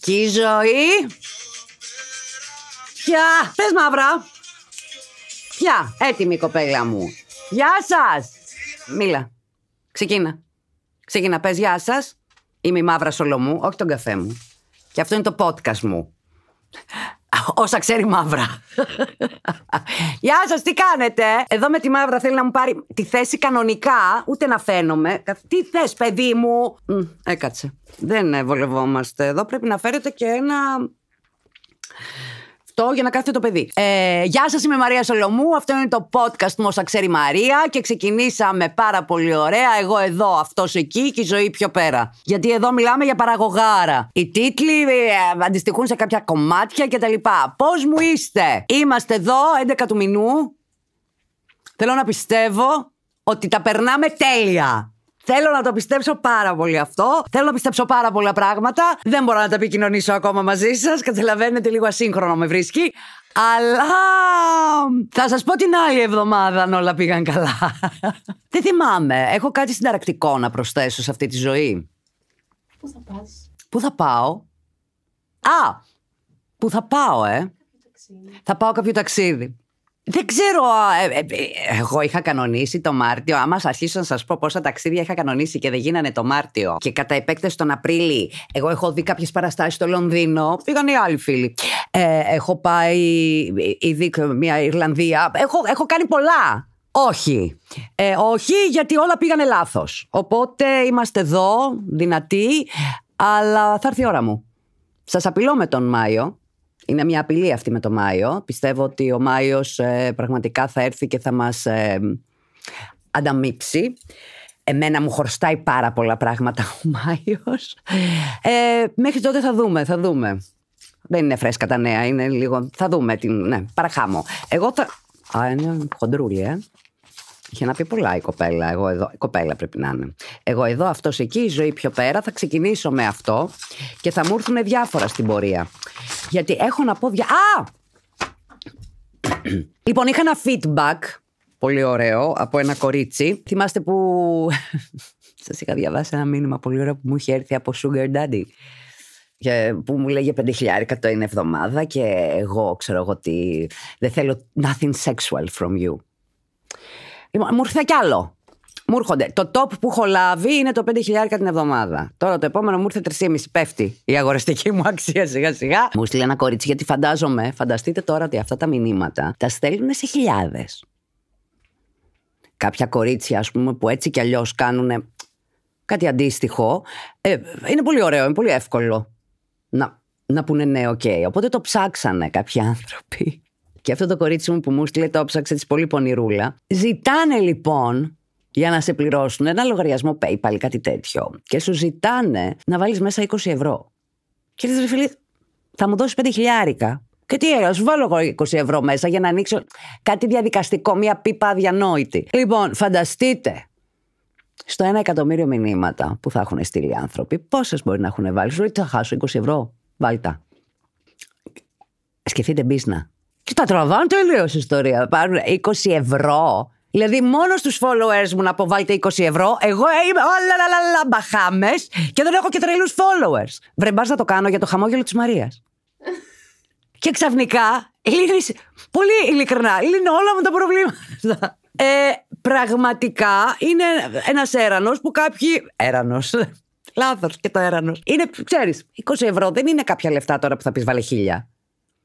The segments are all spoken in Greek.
Και η ζωή. Ποια, πες μαύρα. Ποια, έτοιμη η κοπέλα μου. Γεια σας. Μίλα. Ξεκίνα. Ξεκίνα, πες γεια σας. Είμαι η μαύρα Σολομού, όχι τον καφέ μου. Και αυτό είναι το podcast μου. Όσα ξέρει μαύρα. Γεια σας, τι κάνετε; Εδώ με τη μαύρα θέλει να μου πάρει τη θέση κανονικά, ούτε να φαίνομαι. Τι θες, παιδί μου; έκατσε. Δεν βολευόμαστε εδώ. Πρέπει να φέρετε και ένα αυτό για να κάθεται το παιδί. Ε, γεια σας, είμαι η Μαρία Σολομού. Αυτό είναι το podcast μου, όσα ξέρει η Μαρία. Και ξεκινήσαμε πάρα πολύ ωραία. Εγώ εδώ, αυτός εκεί και η ζωή πιο πέρα. Γιατί εδώ μιλάμε για παραγωγάρα. Οι τίτλοι ε, αντιστοιχούν σε κάποια κομμάτια κτλ. Πώς μου είστε, Είμαστε εδώ 11 του μηνού. Θέλω να πιστεύω ότι τα περνάμε τέλεια. Θέλω να το πιστέψω πάρα πολύ αυτό. Θέλω να πιστέψω πάρα πολλά πράγματα. Δεν μπορώ να τα επικοινωνήσω ακόμα μαζί σας. Καταλαβαίνετε, λίγο ασύγχρονο με βρίσκει. Αλλά θα σας πω την άλλη εβδομάδα αν όλα πήγαν καλά. Δεν θυμάμαι. Έχω κάτι συνταρακτικό να προσθέσω σε αυτή τη ζωή. Πού θα πας; Πού θα πάω; Α! Πού θα πάω, ε; Θα πάω κάποιο ταξίδι. Δεν ξέρω. Ε, ε, ε, εγώ είχα κανονίσει το Μάρτιο. Άμα σας αρχίσω να σας πω πόσα ταξίδια είχα κανονίσει και δεν γίνανε το Μάρτιο. Και κατά επέκταση τον Απρίλη, εγώ έχω δει κάποιες παραστάσεις στο Λονδίνο. Πήγαν οι άλλοι φίλοι. έχω πάει ήδη μια Ιρλανδία. Έχω, έχω κάνει πολλά. Όχι. όχι, γιατί όλα πήγανε λάθος. Οπότε είμαστε εδώ, δυνατοί, αλλά θα έρθει η ώρα μου. Σας απειλώ με τον Μάιο είναι μια απειλή αυτή με το Μάιο. Πιστεύω ότι ο Μάιος ε, πραγματικά θα έρθει και θα μας ε, ανταμείψει. Εμένα μου χρωστάει πάρα πολλά πράγματα ο Μάιος. Ε, μέχρι τότε θα δούμε, θα δούμε. Δεν είναι φρέσκα τα νέα, είναι λίγο... Θα δούμε, την, ναι, παραχάμω. Εγώ θα... Α, είναι χοντρούλη, ε. Είχε να πει πολλά η κοπέλα. Εγώ εδώ, η κοπέλα πρέπει να είναι. Εγώ εδώ, αυτός εκεί, η ζωή πιο πέρα. Θα ξεκινήσω με αυτό και θα μου έρθουν διάφορα στην πορεία. Γιατί έχω να πω. Δια... Α! λοιπόν, είχα ένα feedback πολύ ωραίο από ένα κορίτσι. Θυμάστε που. Σας είχα διαβάσει ένα μήνυμα πολύ ωραίο που μου είχε έρθει από Sugar Daddy. Και που μου λέγε πέντε χιλιάρικα το είναι εβδομάδα και εγώ ξέρω εγώ ότι δεν θέλω nothing sexual from you. Λοιπόν, μου ήρθε κι άλλο. Μου έρχονται. Το top που έχω λάβει είναι το 5.000 την εβδομάδα. Τώρα το επόμενο μου ήρθε 3,5. Πέφτει η αγοραστική μου αξία σιγά σιγά. Μου στείλει ένα κορίτσι γιατί φαντάζομαι, φανταστείτε τώρα ότι αυτά τα μηνύματα τα στέλνουν σε χιλιάδες. Κάποια κορίτσια, ας πούμε, που έτσι κι αλλιώς κάνουν κάτι αντίστοιχο. Ε, είναι πολύ ωραίο, είναι πολύ εύκολο να, να πούνε ναι, OK. Okay. Οπότε το ψάξανε κάποιοι άνθρωποι. Και αυτό το κορίτσι μου που μου στείλε το ψάξε τη πολύ πονηρούλα. Ζητάνε λοιπόν για να σε πληρώσουν ένα λογαριασμό PayPal, κάτι τέτοιο. Και σου ζητάνε να βάλεις μέσα 20 ευρώ. Και λες, φίλε, θα μου δώσεις 5 χιλιάρικα. Και τι έγινε, σου βάλω 20 ευρώ μέσα για να ανοίξω κάτι διαδικαστικό, μια πίπα αδιανόητη. Λοιπόν, φανταστείτε στο ένα εκατομμύριο μηνύματα που θα έχουν στείλει άνθρωποι, πόσες μπορεί να έχουν βάλει. Σου λέει, θα χάσω 20 ευρώ. Βάλτα. Σκεφτείτε μπίσνα. Και τα τραβάνε τελείως ιστορία. Πάρουν 20 ευρώ. Δηλαδή, μόνος στου followers μου να αποβάλλετε 20 ευρώ, εγώ είμαι όλα λα μπαχάμες και δεν έχω και τρελούς followers. Βρε, να το κάνω για το χαμόγελο της Μαρίας. και ξαφνικά λύνει. Πολύ ειλικρινά, λύνει όλα μου τα προβλήματα. Ε, πραγματικά είναι ένας έρανος που κάποιοι. Έρανος. Λάθος και το έρανος. Είναι, ξέρεις, 20 ευρώ δεν είναι κάποια λεφτά τώρα που θα πεις βάλε χίλια.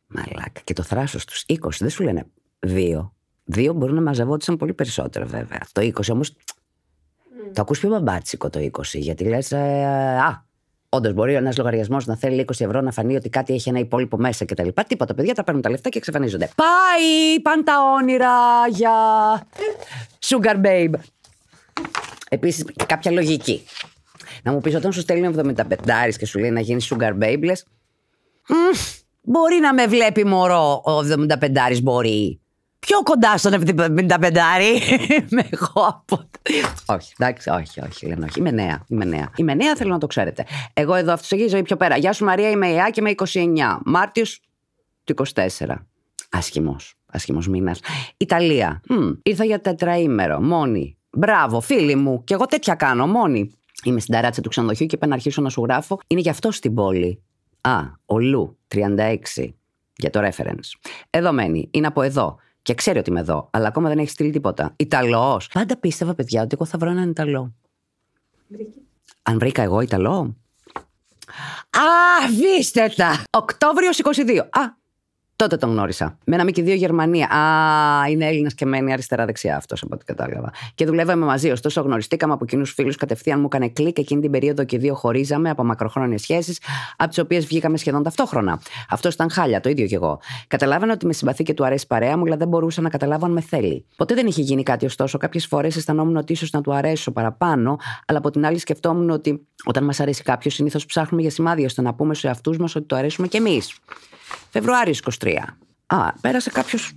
Μαλάκα. Και το θράσος τους 20 δεν σου λένε δύο. Δύο μπορούν να μαζευόντουσαν πολύ περισσότερο βέβαια. Το 20 όμως. Mm. Το ακούς πιο μπαμπάτσικο το 20, γιατί λες. Ε, α, Όντως μπορεί ένας λογαριασμός να θέλει 20 ευρώ να φανεί ότι κάτι έχει ένα υπόλοιπο μέσα κτλ. Τίποτα. Παιδιά τα παίρνουν τα λεφτά και εξαφανίζονται. Πάει! Πάνε τα όνειρα για. Sugar babe. Επίσης κάποια λογική. Να μου πεις όταν σου στέλνει 75 και σου λέει να γίνεις sugar babe, λες. Μπορεί να με βλέπει μωρό ο 75 μπορεί. Πιο κοντά στον 75 με εγώ από. όχι, εντάξει, όχι, όχι, λένε όχι. Είμαι νέα. Είμαι νέα. Είμαι νέα, θέλω να το ξέρετε. Εγώ εδώ αυτή ζωή πιο πέρα. Γεια σου Μαρία, είμαι η Άκη, είμαι 29. Μάρτιος του 24. Άσχημος. Άσχημος μήνας. Ιταλία. Μ, ήρθα για τετραήμερο. Μόνη. Μπράβο, φίλοι μου. Και εγώ τέτοια κάνω. Μόνη. Είμαι στην ταράτσα του ξενοδοχείου και είπα να αρχίσω να σου γράφω. Είναι γι' αυτό στην πόλη. Α, ο Λου, 36. Για το reference. Εδώ μένει. Είναι από εδώ. Και ξέρει ότι είμαι εδώ. Αλλά ακόμα δεν έχει στείλει τίποτα. Ιταλός. Πάντα πίστευα, παιδιά, ότι εγώ θα βρω έναν Ιταλό. Βρήκε. Αν βρήκα εγώ Ιταλό. Α, αφήστε τα! Οκτώβριος 22. Α, τότε τον γνώρισα. Με ένα μήκη δύο Γερμανία. Α, είναι Έλληνας και μένει αριστερά-δεξιά αυτός από ό,τι κατάλαβα. Και δουλεύαμε μαζί. Ωστόσο, γνωριστήκαμε από κοινούς φίλους. Κατευθείαν μου έκανε κλικ εκείνη την περίοδο και οι δύο χωρίζαμε από μακροχρόνιες σχέσεις, από τις οποίες βγήκαμε σχεδόν ταυτόχρονα. Αυτός ήταν χάλια, το ίδιο κι εγώ. Καταλάβαινα ότι με συμπαθεί και του αρέσει η παρέα μου, αλλά δεν μπορούσα να καταλάβω αν με θέλει. Ποτέ δεν είχε γίνει κάτι, ωστόσο. Κάποιες φορές αισθανόμουν ότι ίσως να του αρέσω παραπάνω, αλλά από την άλλη σκεφτόμουν ότι όταν μας αρέσει κάποιος, συνήθως ψάχνουμε για σημάδια ώστε να πούμε σε αυτού μας ότι το αρέσουμε κι εμείς. Φεβρουάριο 23. Α, πέρασε κάποιος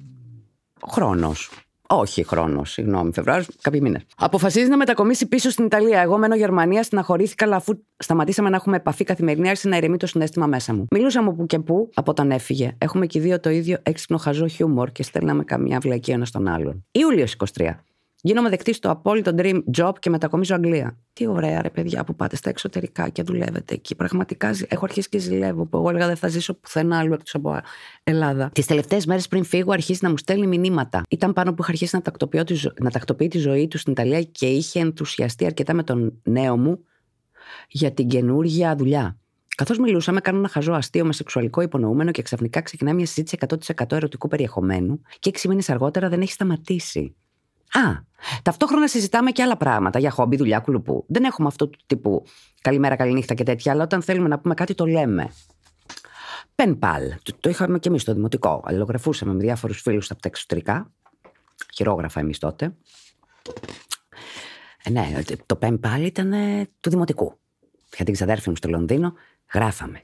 χρόνος. Όχι χρόνος, συγγνώμη, Φεβρουάριος, κάποιοι μήνες. Αποφασίζει να μετακομίσει πίσω στην Ιταλία. Εγώ μένω Γερμανία, στεναχωρήθηκα, αλλά αφού σταματήσαμε να έχουμε επαφή καθημερινή, άρχισε να ηρεμεί το συνέστημα μέσα μου. Μιλούσαμε που και που από όταν έφυγε. Έχουμε και οι δύο το ίδιο έξυπνο χαζό χιούμορ και στέλναμε καμιά βλακή ένα στον άλλον. Ιούλιος 23. Γίνομαι δεκτής στο απόλυτο dream job και μετακομίζω Αγγλία. Τι ωραία, ρε παιδιά, που πάτε στα εξωτερικά και δουλεύετε εκεί. Πραγματικά ζη- έχω αρχίσει και ζηλεύω που εγώ έλεγα δεν θα ζήσω πουθενά άλλο εκτός από Ελλάδα. Τις τελευταίες μέρες πριν φύγω, αρχίσει να μου στέλνει μηνύματα. Ήταν πάνω που είχα αρχίσει να τακτοποιώ τη, ζω- να τακτοποιεί τη ζωή του στην Ιταλία και είχε ενθουσιαστεί αρκετά με τον νέο μου για την καινούργια δουλειά. Καθώς μιλούσαμε, κάνω ένα χαζό αστείο με σεξουαλικό υπονοούμενο και ξαφνικά ξεκινάει μια συζήτηση 100% ερωτικού περιεχομένου και έξι μήνες αργότερα δεν έχει σταματήσει. Α, ταυτόχρονα συζητάμε και άλλα πράγματα για χόμπι, δουλειά, κουλουπού. Δεν έχουμε αυτό του τύπου καλημέρα, καληνύχτα και τέτοια, αλλά όταν θέλουμε να πούμε κάτι το λέμε. Πενπάλ. Το, το είχαμε και εμείς στο δημοτικό. Αλληλογραφούσαμε με διάφορους φίλους από τα εξωτερικά. Χειρόγραφα εμείς τότε. Ε, ναι, το πενπάλ ήταν ε, του δημοτικού. Είχα την ξαδέρφη μου στο Λονδίνο, γράφαμε.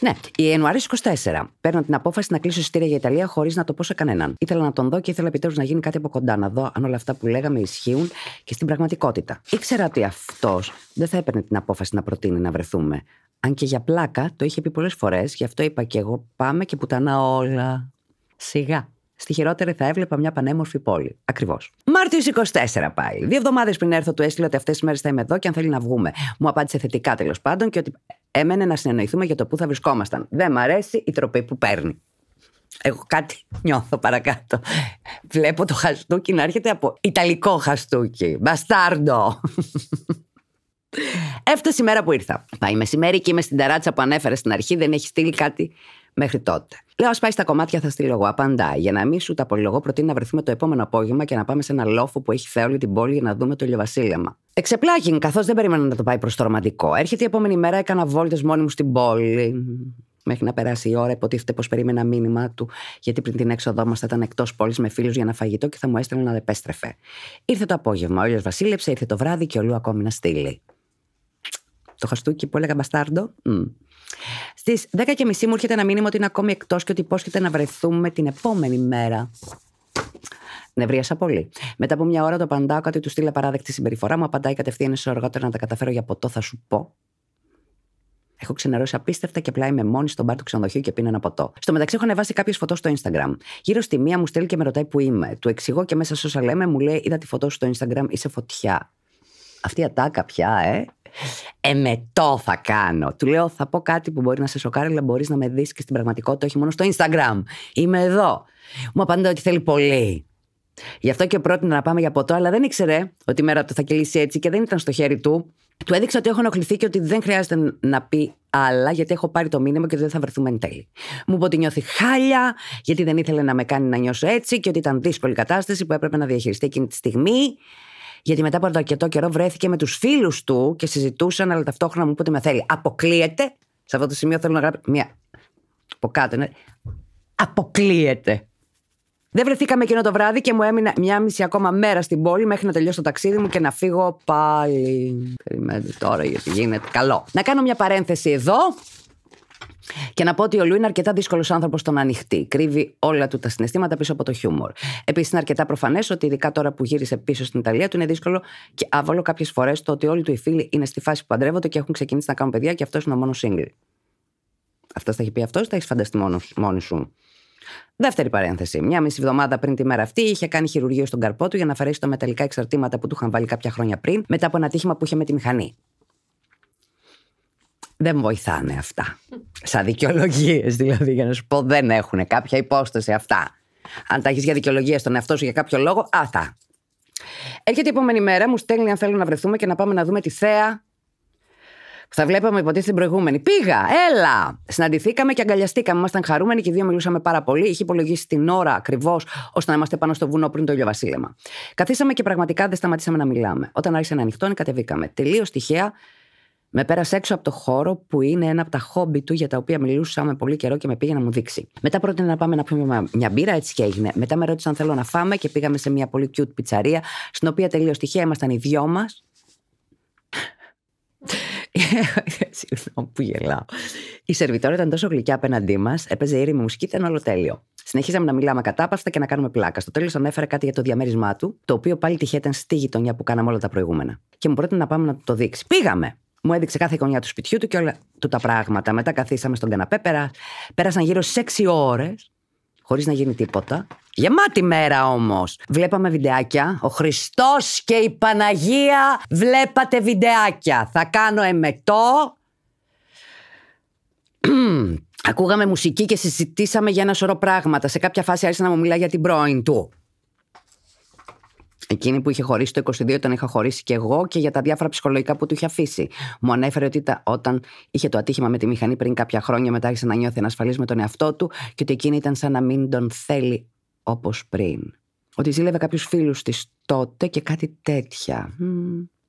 Ναι, Ιανουάριο 24. Παίρνω την απόφαση να κλείσω εισιτήρια για Ιταλία χωρίς να το πω σε κανέναν. Ήθελα να τον δω και ήθελα επιτέλους να γίνει κάτι από κοντά, να δω αν όλα αυτά που λέγαμε ισχύουν και στην πραγματικότητα. Ήξερα ότι αυτός δεν θα έπαιρνε την απόφαση να προτείνει να βρεθούμε. Αν και για πλάκα το είχε πει πολλές φορές, γι' αυτό είπα και εγώ πάμε και πουτανά όλα. Σιγά. Στη χειρότερη θα έβλεπα μια πανέμορφη πόλη. Ακριβώς. Μάρτιος 24 πάλι. Δύο εβδομάδες πριν έρθω, του έστειλε ότι αυτές τις μέρες θα είμαι εδώ και αν θέλει να βγούμε. Μου απάντησε θετικά τέλος πάντων και ότι έμενε να συνεννοηθούμε για το πού θα βρισκόμασταν. Δεν μ' αρέσει η τροπή που παίρνει. Εγώ κάτι νιώθω παρακάτω. Βλέπω το χαστούκι να έρχεται από Ιταλικό χαστούκι. Μπαστάρντο. Έφτασε η μέρα που ήρθα. Πάει μεσημέρι και είμαι στην ταράτσα που ανέφερες στην αρχή, δεν έχει στείλει κάτι μέχρι τότε. Λέω, Α πάει στα κομμάτια, θα στείλω εγώ. Απαντάει. Για να μην σου τα πολυλογώ, προτείνει να βρεθούμε το επόμενο απόγευμα και να πάμε σε ένα λόφο που έχει θέολη την πόλη για να δούμε το ηλιοβασίλεμα. Εξεπλάγει, καθώς δεν περίμενα να το πάει προς το ρομαντικό. Έρχεται η επόμενη μέρα, έκανα βόλτες μόνη μου στην πόλη. Μέχρι να περάσει η ώρα, υποτίθεται πως περίμενα μήνυμά του, γιατί πριν την έξοδό μας θα ήταν εκτός πόλης με φίλους για ένα φαγητό και θα μου έστελνε να επέστρεφε. Ήρθε το απόγευμα, ο ήλιος βασίλεψε, ήρθε το βράδυ και ο Λου ακόμη να στείλει. Το χαστούκι που έλεγα μπαστάρντο. Μμ. Στις 10.30 μου έρχεται ένα μήνυμα ότι είναι ακόμη εκτός και ότι υπόσχεται να βρεθούμε την επόμενη μέρα. Νευρίασα πολύ. Μετά από μια ώρα το απαντάω κάτι του στείλε παράδεκτη συμπεριφορά μου. Απαντάει κατευθείαν ίσω αργότερα να τα καταφέρω για ποτό, θα σου πω. Έχω ξενερώσει απίστευτα και απλά είμαι μόνη στον μπαρ του ξενοδοχείου και πίνω ένα ποτό. Στο μεταξύ, έχω ανεβάσει κάποιες φωτός στο Instagram. Γύρω στη μία μου στέλνει και με ρωτάει που είμαι. Του εξηγώ και μέσα σε όσα λέμε μου λέει: Είδα τη φωτό σου στο Instagram, είσαι φωτιά. Αυτή η ατάκα πια, ε. Εμετό θα κάνω. Του λέω: Θα πω κάτι που μπορεί να σε σοκάρει, αλλά μπορείς να με δεις και στην πραγματικότητα, όχι μόνο στο Instagram. Είμαι εδώ. Μου απαντάει ότι θέλει πολύ. Γι' αυτό και πρότεινα να πάμε για ποτό, αλλά δεν ήξερε ότι η μέρα του θα κυλήσει έτσι και δεν ήταν στο χέρι του. Του έδειξα ότι έχω ενοχληθεί και ότι δεν χρειάζεται να πει άλλα, γιατί έχω πάρει το μήνυμα και ότι δεν θα βρεθούμε εν τέλει. Μου είπε ότι νιώθει χάλια, γιατί δεν ήθελε να με κάνει να νιώσω έτσι και ότι ήταν δύσκολη η κατάσταση που έπρεπε να διαχειριστεί εκείνη τη στιγμή. Γιατί μετά από αρκετό καιρό βρέθηκε με τους φίλους του και συζητούσαν, αλλά ταυτόχρονα μου είπε ότι με θέλει. Αποκλείεται. Σε αυτό το σημείο θέλω να γράψω μία. Από κάτω, ναι. Αποκλείεται. Δεν βρεθήκαμε εκείνο το βράδυ και μου έμεινε μια μισή ακόμα μέρα στην πόλη μέχρι να τελειώσω το ταξίδι μου και να φύγω πάλι. Περιμένετε τώρα γιατί γίνεται καλό. Να κάνω μια παρένθεση εδώ και να πω ότι ο Λου είναι αρκετά δύσκολος άνθρωπος στο να ανοιχτεί. Κρύβει όλα του τα συναισθήματα πίσω από το χιούμορ. Επίσης, είναι αρκετά προφανές ότι ειδικά τώρα που γύρισε πίσω στην Ιταλία, του είναι δύσκολο και άβολο κάποιες φορές το ότι όλοι του οι φίλοι είναι στη φάση που παντρεύονται και έχουν ξεκινήσει να κάνουν παιδιά και αυτός είναι ο μόνος single. Αυτός θα έχει πει αυτός, τα έχεις φανταστεί μόνη σου. Δεύτερη παρένθεση. Μια μισή εβδομάδα πριν τη μέρα αυτή είχε κάνει χειρουργείο στον καρπό του για να αφαιρέσει τα μεταλλικά εξαρτήματα που του είχαν βάλει κάποια χρόνια πριν μετά από ένα τύχημα που είχε με τη μηχανή. Δεν βοηθάνε αυτά. Σαν δικαιολογίες δηλαδή, για να σου πω, δεν έχουν κάποια υπόσταση αυτά. Αν τα έχεις για δικαιολογία στον εαυτό σου για κάποιο λόγο, αυτά. Έρχεται η επόμενη μέρα, μου στέλνει αν θέλουν να βρεθούμε και να πάμε να δούμε τη θέα που θα βλέπαμε υποτίθεται την προηγούμενη. Πήγα, έλα! Συναντηθήκαμε και αγκαλιαστήκαμε. Ήμασταν χαρούμενοι και οι δύο μιλούσαμε πάρα πολύ. Είχε υπολογίσει την ώρα ακριβώς ώστε να είμαστε πάνω στο βουνό πριν το ηλιοβασίλεμα. Καθίσαμε και πραγματικά δεν σταματήσαμε να μιλάμε. Όταν άρχισε να ανοιχτώνει, κατεβήκαμε. Τελείως τυχαία με πέρασε έξω από το χώρο που είναι ένα από τα χόμπι του για τα οποία μιλούσαμε πολύ καιρό και με πήγε να μου δείξει. Μετά πρότεινε να πάμε να πιούμε μια μπύρα, έτσι και έγινε. Μετά με ρώτησε αν θέλω να φάμε και πήγαμε σε μια πολύ cute πιτσαρία, στην οποία τελείως τυχαία ήμασταν οι δυο μας. Συγγνώμη που γελάω. Η σερβιτόρα ήταν τόσο γλυκιά απέναντί μας, έπαιζε ήρεμη μουσική, ήταν όλο τέλειο. Συνεχίζαμε να μιλάμε κατάπαυστα και να κάνουμε πλάκα. Στο τέλος ανέφερε κάτι για το διαμέρισμά του, το οποίο πάλι τυχαία ήταν στη γειτονιά που κάναμε όλα τα προηγούμενα. Και μου πρότεινε να πάμε να το δείξει. Πήγαμε! Μου έδειξε κάθε γωνιά του σπιτιού του και όλα του τα πράγματα. Μετά καθίσαμε στον καναπέ, πέρασαν γύρω στι 6 ώρες, χωρίς να γίνει τίποτα. Γεμάτη μέρα όμως. Βλέπαμε βιντεάκια. Ο Χριστός και η Παναγία βλέπατε βιντεάκια. Θα κάνω εμετό. Ακούγαμε μουσική και συζητήσαμε για ένα σωρό πράγματα. Σε κάποια φάση άρχισε να μου μιλά για την πρώην του. Εκείνη που είχε χωρίσει το 22 τον είχα χωρίσει και εγώ και για τα διάφορα ψυχολογικά που του είχε αφήσει. Μου ανέφερε ότι όταν είχε το ατύχημα με τη μηχανή πριν κάποια χρόνια, μετά άρχισε να νιώθει ανασφαλής με τον εαυτό του και ότι εκείνη ήταν σαν να μην τον θέλει όπως πριν. Ότι ζήλευε κάποιους φίλους της τότε και κάτι τέτοια.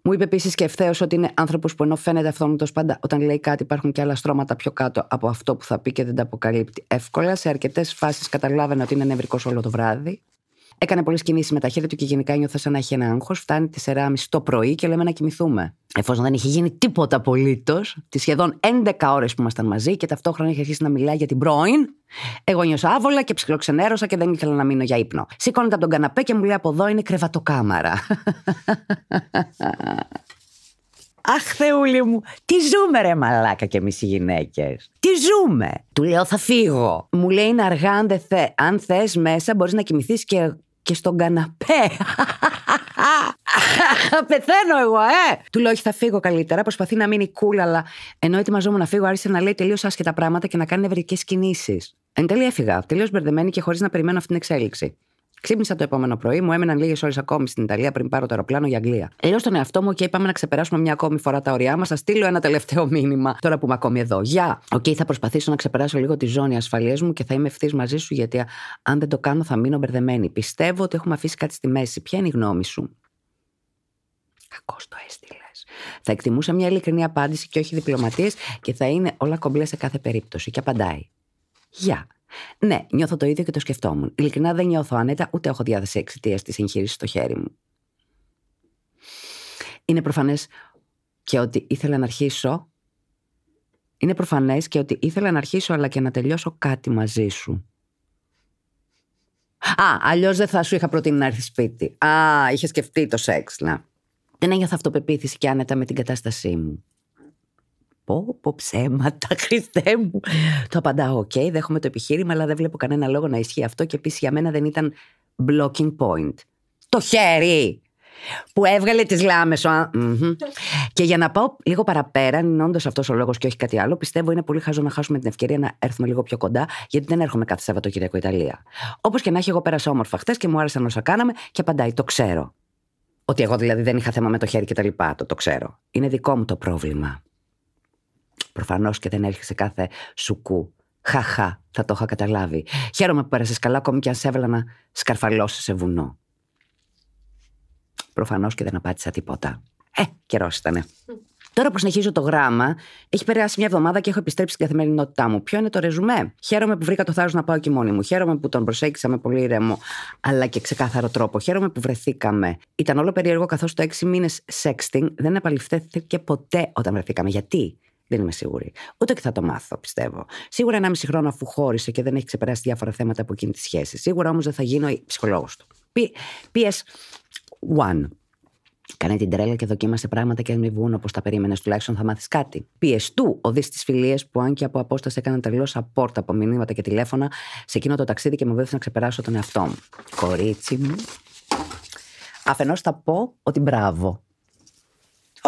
Μου είπε επίσης και ευθέως ότι είναι άνθρωπος που ενώ φαίνεται αυτόματο πάντα όταν λέει κάτι, υπάρχουν και άλλα στρώματα πιο κάτω από αυτό που θα πει και δεν τα αποκαλύπτει εύκολα. Σε αρκετές φάσεις καταλάβαινε ότι είναι νευρικός όλο το βράδυ. Έκανε πολλές κινήσεις με τα χέρια του και γενικά νιώθω σαν να έχει ένα άγχος. Φτάνει τις 4.30 το πρωί και λέμε να κοιμηθούμε. Εφόσον δεν είχε γίνει τίποτα απολύτως, τις σχεδόν 11 ώρες που ήμασταν μαζί και ταυτόχρονα είχε αρχίσει να μιλάει για την πρώην, εγώ νιώσα άβολα και ψιλοξενέρωσα και δεν ήθελα να μείνω για ύπνο. Σήκωνεται από τον καναπέ και μου λέει από εδώ είναι κρεβατοκάμαρα. Αχ, Θεούλη μου, τι ζούμε ρε μαλάκα και εμείς οι γυναίκες. Τι ζούμε. Του λέω θα φύγω. Μου λέει είναι αργά αν, δε θε, αν θες μέσα μπορείς να κοιμηθείς και, και στον καναπέ. Πεθαίνω εγώ, ε! Του λέω, Όχι, θα φύγω καλύτερα. Προσπαθεί να μείνει cool, αλλά ενώ ετοιμαζόμουν να φύγω, άρχισε να λέει τελείως άσχετα πράγματα και να κάνει νευρικές κινήσεις. Εν τέλει έφυγα, τελείως μπερδεμένη και χωρίς να περιμένω αυτή την εξέλιξη. Ξύπνησα το επόμενο πρωί, μου έμεναν λίγες ώρες ακόμη στην Ιταλία πριν πάρω το αεροπλάνο για Αγγλία. Λέω στον εαυτό μου, και είπαμε να ξεπεράσουμε μια ακόμη φορά τα όριά μας. Θα στείλω ένα τελευταίο μήνυμα τώρα που είμαι ακόμη εδώ. Γεια! OK, okay, θα προσπαθήσω να ξεπεράσω λίγο τη ζώνη ασφαλείας μου και θα είμαι ευθύς μαζί σου, γιατί αν δεν το κάνω θα μείνω μπερδεμένη. Πιστεύω ότι έχουμε αφήσει κάτι στη μέση. Ποια είναι η γνώμη σου; Κακό το έστειλες. Θα εκτιμούσα μια ειλικρινή απάντηση και όχι διπλωματίες και θα είναι όλα κομπλέ σε κάθε περίπτωση. Και απαντάει. Γεια. Ναι, νιώθω το ίδιο και το σκεφτόμουν. Ειλικρινά δεν νιώθω άνετα, ούτε έχω διάθεση εξαιτίας της εγχείρησης στο χέρι μου. Είναι προφανές και ότι ήθελα να αρχίσω. Είναι προφανές και ότι ήθελα να αρχίσω, αλλά και να τελειώσω κάτι μαζί σου. Α, αλλιώς δεν θα σου είχα προτείνει να έρθεις σπίτι. Α, είχες σκεφτεί το σεξ, να. Δεν ένιωθα αυτοπεποίθηση και άνετα με την κατάστασή μου. Πω, πω ψέματα, Χριστέ μου. Το απαντάω, OK, okay, δέχομαι το επιχείρημα, αλλά δεν βλέπω κανένα λόγο να ισχύει αυτό και επίσης για μένα δεν ήταν blocking point. Το χέρι! Που έβγαλε τις λάμες σου. Mm-hmm. Και για να πάω λίγο παραπέρα, είναι όντω αυτός ο λόγος και όχι κάτι άλλο, πιστεύω είναι πολύ χάζο να χάσουμε την ευκαιρία να έρθουμε λίγο πιο κοντά, γιατί δεν έρχομαι κάθε Σαββατοκύριακο Ιταλία. Όπως και να έχει, εγώ πέρασα όμορφα χθες και μου άρεσαν όσα κάναμε και απαντάει, το ξέρω. Ότι εγώ δηλαδή δεν είχα θέμα με το χέρι και τα λοιπά, το, το ξέρω. Είναι δικό μου το πρόβλημα. Προφανώς και δεν έρχεσαι κάθε σουκού. Χαχά, θα το είχα καταλάβει. Χαίρομαι που πέρασες καλά, ακόμη και αν σε έβαλα να σκαρφαλώσει σε βουνό. Προφανώς και δεν απάντησα τίποτα. Ε, καιρός ήτανε. Τώρα που συνεχίζω το γράμμα, έχει περάσει μια εβδομάδα και έχω επιστρέψει στην καθημερινότητά μου. Ποιο είναι το ρεζουμέ; Χαίρομαι που βρήκα το θάρρος να πάω και μόνη μου. Χαίρομαι που τον προσέγγισα με πολύ ήρεμο, αλλά και ξεκάθαρο τρόπο. Χαίρομαι που βρεθήκαμε. Ήταν όλο περίεργο καθώς το 6 μήνες sexting δεν επαληθεύθηκε ποτέ όταν βρεθήκαμε. Γιατί; Δεν είμαι σίγουρη. Ούτε και θα το μάθω, πιστεύω. Σίγουρα ένα μισή χρόνο αφού χώρισε και δεν έχει ξεπεράσει διάφορα θέματα από εκείνη τη σχέση. Σίγουρα όμως δεν θα γίνω ψυχολόγος του. PS1. Κάνε την τρέλα και δοκίμασε πράγματα και αν μην βγουν όπως τα περίμενες, τουλάχιστον θα μάθεις κάτι. PS2. Οδεί τις φιλίες που, αν και από απόσταση έκαναν τελείω απόρτα από μηνύματα και τηλέφωνα σε εκείνο το ταξίδι και με βοήθησε να ξεπεράσω τον εαυτό μου. Κορίτσι μου. Αφενός θα πω ότι μπράβο.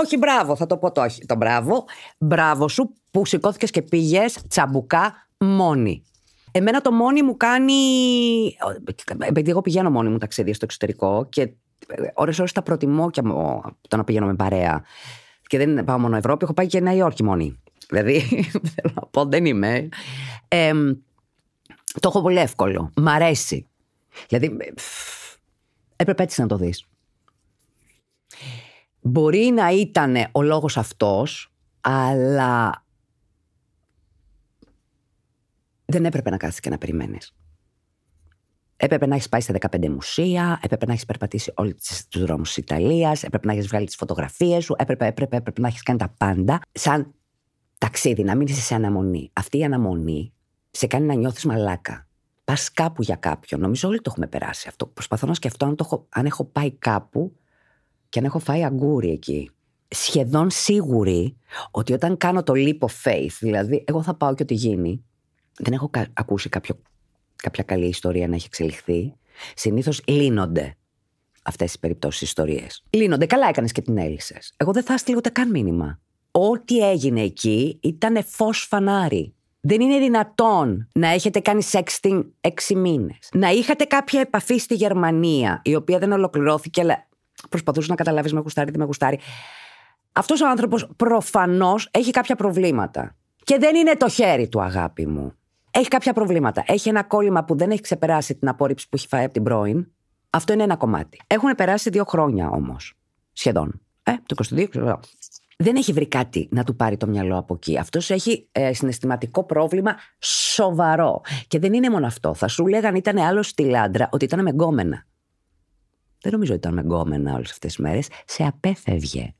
Όχι, μπράβο, θα το πω το όχι. Το μπράβο. Μπράβο σου που σηκώθηκες και πήγες τσαμπουκά μόνη. Εμένα το μόνη μου κάνει. Επειδή εγώ πηγαίνω μόνη μου ταξίδια στο εξωτερικό και ώρες-ώρες τα προτιμώ και το να πηγαίνω με παρέα. Και δεν πάω μόνο Ευρώπη, έχω πάει και Νέα Υόρκη μόνη. Δηλαδή, θέλω να πω, δεν είμαι. Ε, το έχω πολύ εύκολο. Μ' αρέσει. Δηλαδή, έπρεπε έτσι να το δεις. Μπορεί να ήταν ο λόγος αυτός, αλλά δεν έπρεπε να κάθεσαι και να περιμένεις. Έπρεπε να έχεις πάει σε 15 μουσεία, έπρεπε να έχεις περπατήσει όλου τους δρόμους της Ιταλίας, έπρεπε να έχεις βγάλει τις φωτογραφίες σου, έπρεπε, έπρεπε, έπρεπε να έχεις κάνει τα πάντα. Σαν ταξίδι, να μην είσαι σε αναμονή. Αυτή η αναμονή σε κάνει να νιώθεις μαλάκα. Πας κάπου για κάποιον. Νομίζω όλοι το έχουμε περάσει αυτό. Προσπαθώ να σκεφτώ αν, το έχω, αν έχω πάει κάπου και αν έχω φάει αγκούρι εκεί. Σχεδόν σίγουρη ότι όταν κάνω το leap of faith, δηλαδή εγώ θα πάω και ό,τι γίνει, δεν έχω ακούσει κάποιο κάποια καλή ιστορία να έχει εξελιχθεί, συνήθως λύνονται αυτές τις περιπτώσεις ιστορίες. Λύνονται. Καλά έκανες και την έλυσες. Εγώ δεν θα έστειλα ούτε καν μήνυμα. Ό,τι έγινε εκεί ήταν φως φανάρι. Δεν είναι δυνατόν να έχετε κάνει sexting έξι μήνες. Να είχατε κάποια επαφή στη Γερμανία, η οποία δεν ολοκληρώθηκε, αλλά προσπαθούσες να καταλάβεις με γουστάρι, τι με γουστάρι. Αυτός ο άνθρωπος προφανώς έχει κάποια προβλήματα. Και δεν είναι το χέρι του, αγάπη μου έχει κάποια προβλήματα. Έχει ένα κόλλημα που δεν έχει ξεπεράσει την απόρριψη που έχει φάει από την πρώην. Αυτό είναι ένα κομμάτι. Έχουν περάσει δύο χρόνια όμως. Σχεδόν. Ε, το 22, ξέρω. Δεν έχει βρει κάτι να του πάρει το μυαλό από εκεί. Αυτός έχει ε, συναισθηματικό πρόβλημα σοβαρό. Και δεν είναι μόνο αυτό. Θα σου λέγαν ήταν άλλο στη λάντρα ότι ήταν με γκόμενα. Δεν νομίζω ότι ήταν με γκόμενα όλες αυτές τις μέρες. Σε απέφευγε.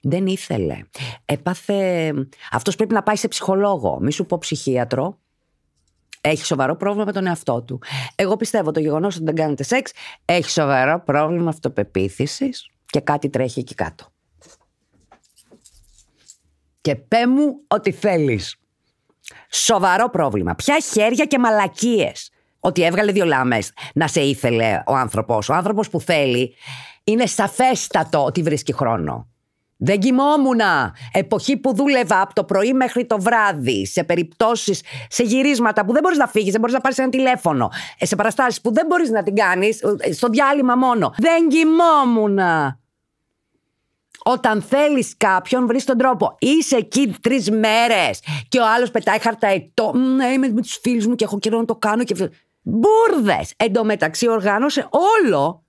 Δεν ήθελε. Έπαθε. Αυτός πρέπει να πάει σε ψυχολόγο. Μη σου πω ψυχίατρο. Έχει σοβαρό πρόβλημα με τον εαυτό του. Εγώ πιστεύω το γεγονός ότι δεν κάνετε σεξ έχει σοβαρό πρόβλημα αυτοπεποίθησης και κάτι τρέχει εκεί κάτω. Και πέ μου ότι θέλεις. Σοβαρό πρόβλημα. Ποια χέρια και μαλακίες. Ότι έβγαλε δύο λάμες να σε ήθελε ο άνθρωπος. Ο άνθρωπος που θέλει είναι σαφέστατο ότι βρίσκει χρόνο. Δεν κοιμόμουν. Εποχή που δούλευα από το πρωί μέχρι το βράδυ. Σε περιπτώσεις, σε γυρίσματα που δεν μπορείς να φύγεις, δεν μπορείς να πάρεις ένα τηλέφωνο. Ε, σε παραστάσεις που δεν μπορείς να την κάνεις, ε, στο διάλειμμα μόνο. Δεν κοιμόμουν. Όταν θέλεις κάποιον, βρεις τον τρόπο. Είσαι εκεί τρεις μέρες και ο άλλος πετάει χαρταετό. Ναι, είμαι με τους φίλους μου και έχω καιρό να το κάνω. Και... Μπούρδε! Εν τω μεταξύ, οργάνωσε όλο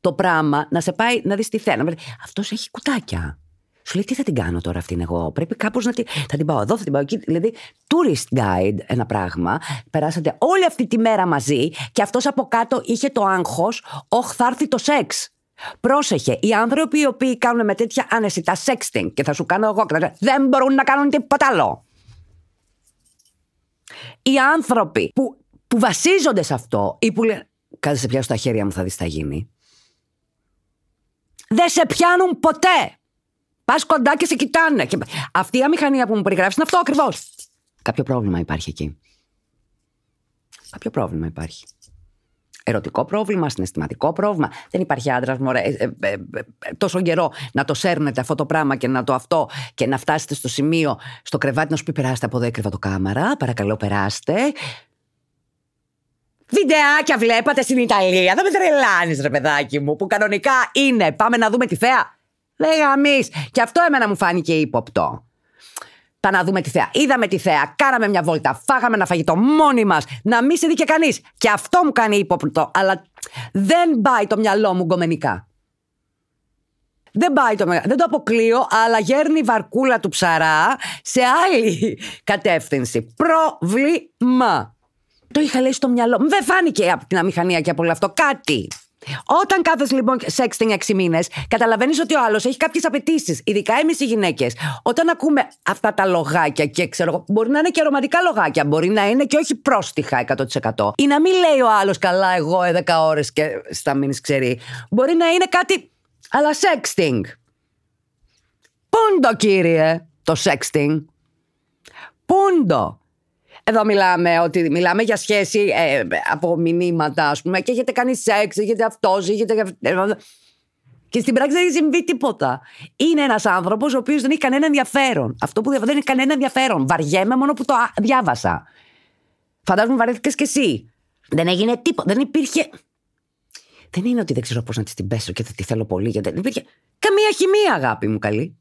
το πράγμα να σε πάει να δεις τι θέλει. Αυτός έχει κουτάκια. Σου λέει τι θα την κάνω τώρα αυτήν εγώ; Πρέπει κάπως να την. Θα την πάω εδώ, θα την πάω εκεί. Δηλαδή, tourist guide ένα πράγμα. Περάσατε όλη αυτή τη μέρα μαζί και αυτός από κάτω είχε το άγχος. Όχ, θα έρθει το σεξ. Πρόσεχε, οι άνθρωποι οι οποίοι κάνουν με τέτοια άνεση τα sexting και θα σου κάνω εγώ δεν μπορούν να κάνουν τίποτα άλλο. Οι άνθρωποι που, που βασίζονται σε αυτό ή που λένε Κάτσε σε πιάσω στα χέρια μου θα δεις τι θα γίνει δεν σε πιάνουν ποτέ. Πας κοντά και σε κοιτάνε. Και... Αυτή η αμηχανία που μου περιγράφει είναι αυτό ακριβώς. Κάποιο πρόβλημα υπάρχει εκεί. Κάποιο πρόβλημα υπάρχει. Ερωτικό πρόβλημα, συναισθηματικό πρόβλημα. Δεν υπάρχει άντρας, μωρέ, ε, ε, ε, τόσο καιρό να το σέρνετε αυτό το πράγμα και να το αυτό και να φτάσετε στο σημείο, στο κρεβάτι να σου πει: Περάστε από εδώ, έκρυβα το κάμαρα. Παρακαλώ, περάστε. Βιντεάκια βλέπατε στην Ιταλία. Δεν με τρελάνεις, ρε παιδάκι μου, που κανονικά είναι. Πάμε να δούμε τη θέα. Δεν γαμεί. Και αυτό εμένα μου φάνηκε ύποπτο. Θα να δούμε τη θέα. Είδαμε τη θέα. Κάναμε μια βόλτα. Φάγαμε ένα φαγητό μόνοι μας. Να μην σε δει και κανείς. Και αυτό μου κάνει ύποπτο. Αλλά δεν πάει το μυαλό μου γκομενικά. Δεν πάει το Δεν το αποκλείω, αλλά γέρνει η βαρκούλα του ψαρά σε άλλη κατεύθυνση. Πρόβλημα. Το είχα λέει στο μυαλό μου. Δεν φάνηκε από την αμηχανία και από όλο αυτό κάτι. Όταν κάθεσαι λοιπόν σεξting 6 μήνες, καταλαβαίνεις ότι ο άλλος έχει κάποιες απαιτήσεις. Ειδικά εμείς οι γυναίκες. Όταν ακούμε αυτά τα λογάκια και ξέρω εγώ, μπορεί να είναι και ρομαντικά λογάκια, μπορεί να είναι και όχι πρόστιχα 100%. Ή να μην λέει ο άλλος καλά, εγώ 10 ώρες και στα μήνες ξέρει. Μπορεί να είναι κάτι. Αλλά sexting. Πούντο κύριε το sexting. Πούντο. Εδώ μιλάμε ότι μιλάμε για σχέση ε, από μηνύματα, ας πούμε, και έχετε κάνει σεξ, έχετε αυτό, έχετε. Και Και στην πράξη δεν έχει συμβεί τίποτα. Είναι ένας άνθρωπος ο οποίος δεν έχει κανένα ενδιαφέρον. Αυτό που δεν έχει κανένα ενδιαφέρον. Βαριέμαι μόνο που το α- διάβασα. Φαντάζομαι βαρέθηκες κι εσύ. Δεν έγινε τίποτα. Δεν υπήρχε. Δεν είναι ότι δεν ξέρω πώς να τη την πέσω και θα τη θέλω πολύ. Γιατί δεν υπήρχε καμία χημεία, αγάπη μου καλή.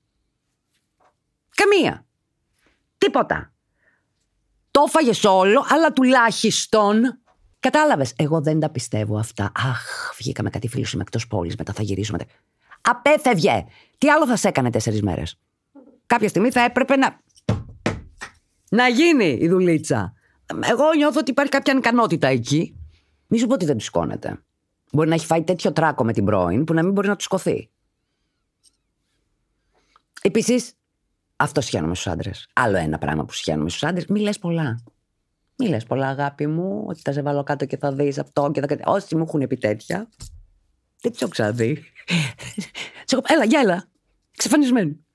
Καμία. Τίποτα. Το έφαγες όλο, αλλά τουλάχιστον. Κατάλαβες. Εγώ δεν τα πιστεύω αυτά. Αχ, βγήκαμε κάτι φίλους είμαι εκτός πόλης. Μετά θα γυρίσουμε. Απέφευγε. Τι άλλο θα σε έκανε τέσσερις μέρες; Κάποια στιγμή θα έπρεπε να. Να γίνει η δουλίτσα. Εγώ νιώθω ότι υπάρχει κάποια ικανότητα εκεί. Μη σου πω ότι δεν τους σηκώνεται. Μπορεί να έχει φάει τέτοιο τράκο με την πρώην που να μην μπορεί να τους σκοθεί. Επίσης, αυτό συχαίνομαι στους άντρες. Άλλο ένα πράγμα που συχαίνομαι στους άντρες. Μη λες πολλά. Μη λες πολλά, αγάπη μου, ότι θα σε βάλω κάτω και θα δεις αυτό και θα. Όσοι μου έχουν πει τέτοια. Δεν του έχω ξαναδεί. Τους έχω πει, Έλα, γεια, έλα. Ξεφανισμένοι.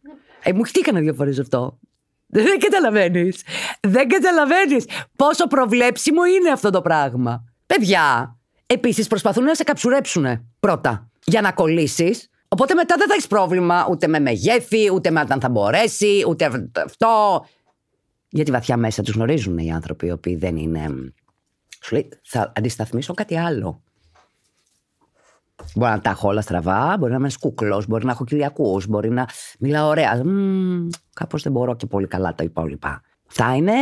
Ε, μου χτύκανε δύο φορές αυτό. Δεν καταλαβαίνεις. Δεν καταλαβαίνεις πόσο προβλέψιμο είναι αυτό το πράγμα. Παιδιά, επίσης προσπαθούν να σε καψουρέψουν πρώτα για να κολλήσεις. Οπότε μετά δεν θα έχεις πρόβλημα ούτε με μεγέθη, ούτε με αν θα μπορέσει, ούτε αυτό. Γιατί βαθιά μέσα τους γνωρίζουν οι άνθρωποι οι οποίοι δεν είναι. Σου λέει, θα αντισταθμίσω κάτι άλλο. Μπορεί να τα έχω όλα στραβά, μπορεί να είμαι κούκλος, μπορεί να έχω κυλιακού, μπορεί να μιλάω ωραία. Κάπως δεν μπορώ και πολύ καλά τα υπόλοιπα. Αυτά είναι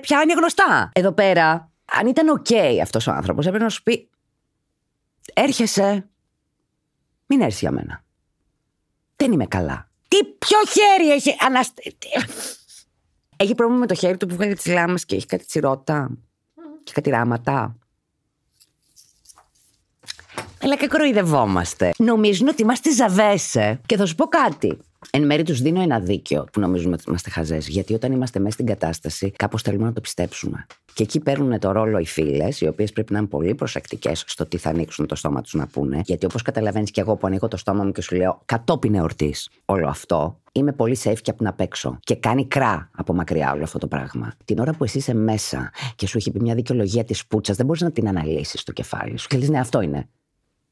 πια είναι γνωστά. Εδώ πέρα, αν ήταν OK αυτός ο άνθρωπος, έπρεπε να σου πει. Έρχεσαι. Μην έρθεις για μένα. Δεν είμαι καλά. Τι ποιο χέρι έχει αναστε... Έχει πρόβλημα με το χέρι του που βγάζει τις λάμες και έχει κάτι τσιρότα και κάτι ράματα. Αλλά και κοροϊδευόμαστε. Νομίζουν ότι είμαστε ζαβέσε. Και θα σου πω κάτι. Εν μέρει τους δίνω ένα δίκιο που νομίζουμε ότι είμαστε χαζές. Γιατί όταν είμαστε μέσα στην κατάσταση, κάπως θέλουμε να το πιστέψουμε. Και εκεί παίρνουν το ρόλο οι φίλες, οι οποίες πρέπει να είναι πολύ προσεκτικές στο τι θα ανοίξουν το στόμα τους να πούνε. Γιατί όπως καταλαβαίνεις και εγώ που ανοίγω το στόμα μου και σου λέω κατόπιν εορτής όλο αυτό, είμαι πολύ safe και από την απ' έξω. Και κάνει κρά από μακριά όλο αυτό το πράγμα. Την ώρα που εσύ είσαι μέσα και σου έχει πει μια δικαιολογία της πούτσας, δεν μπορείς να την αναλύσεις στο κεφάλι σου. Και λες, ναι, αυτό είναι.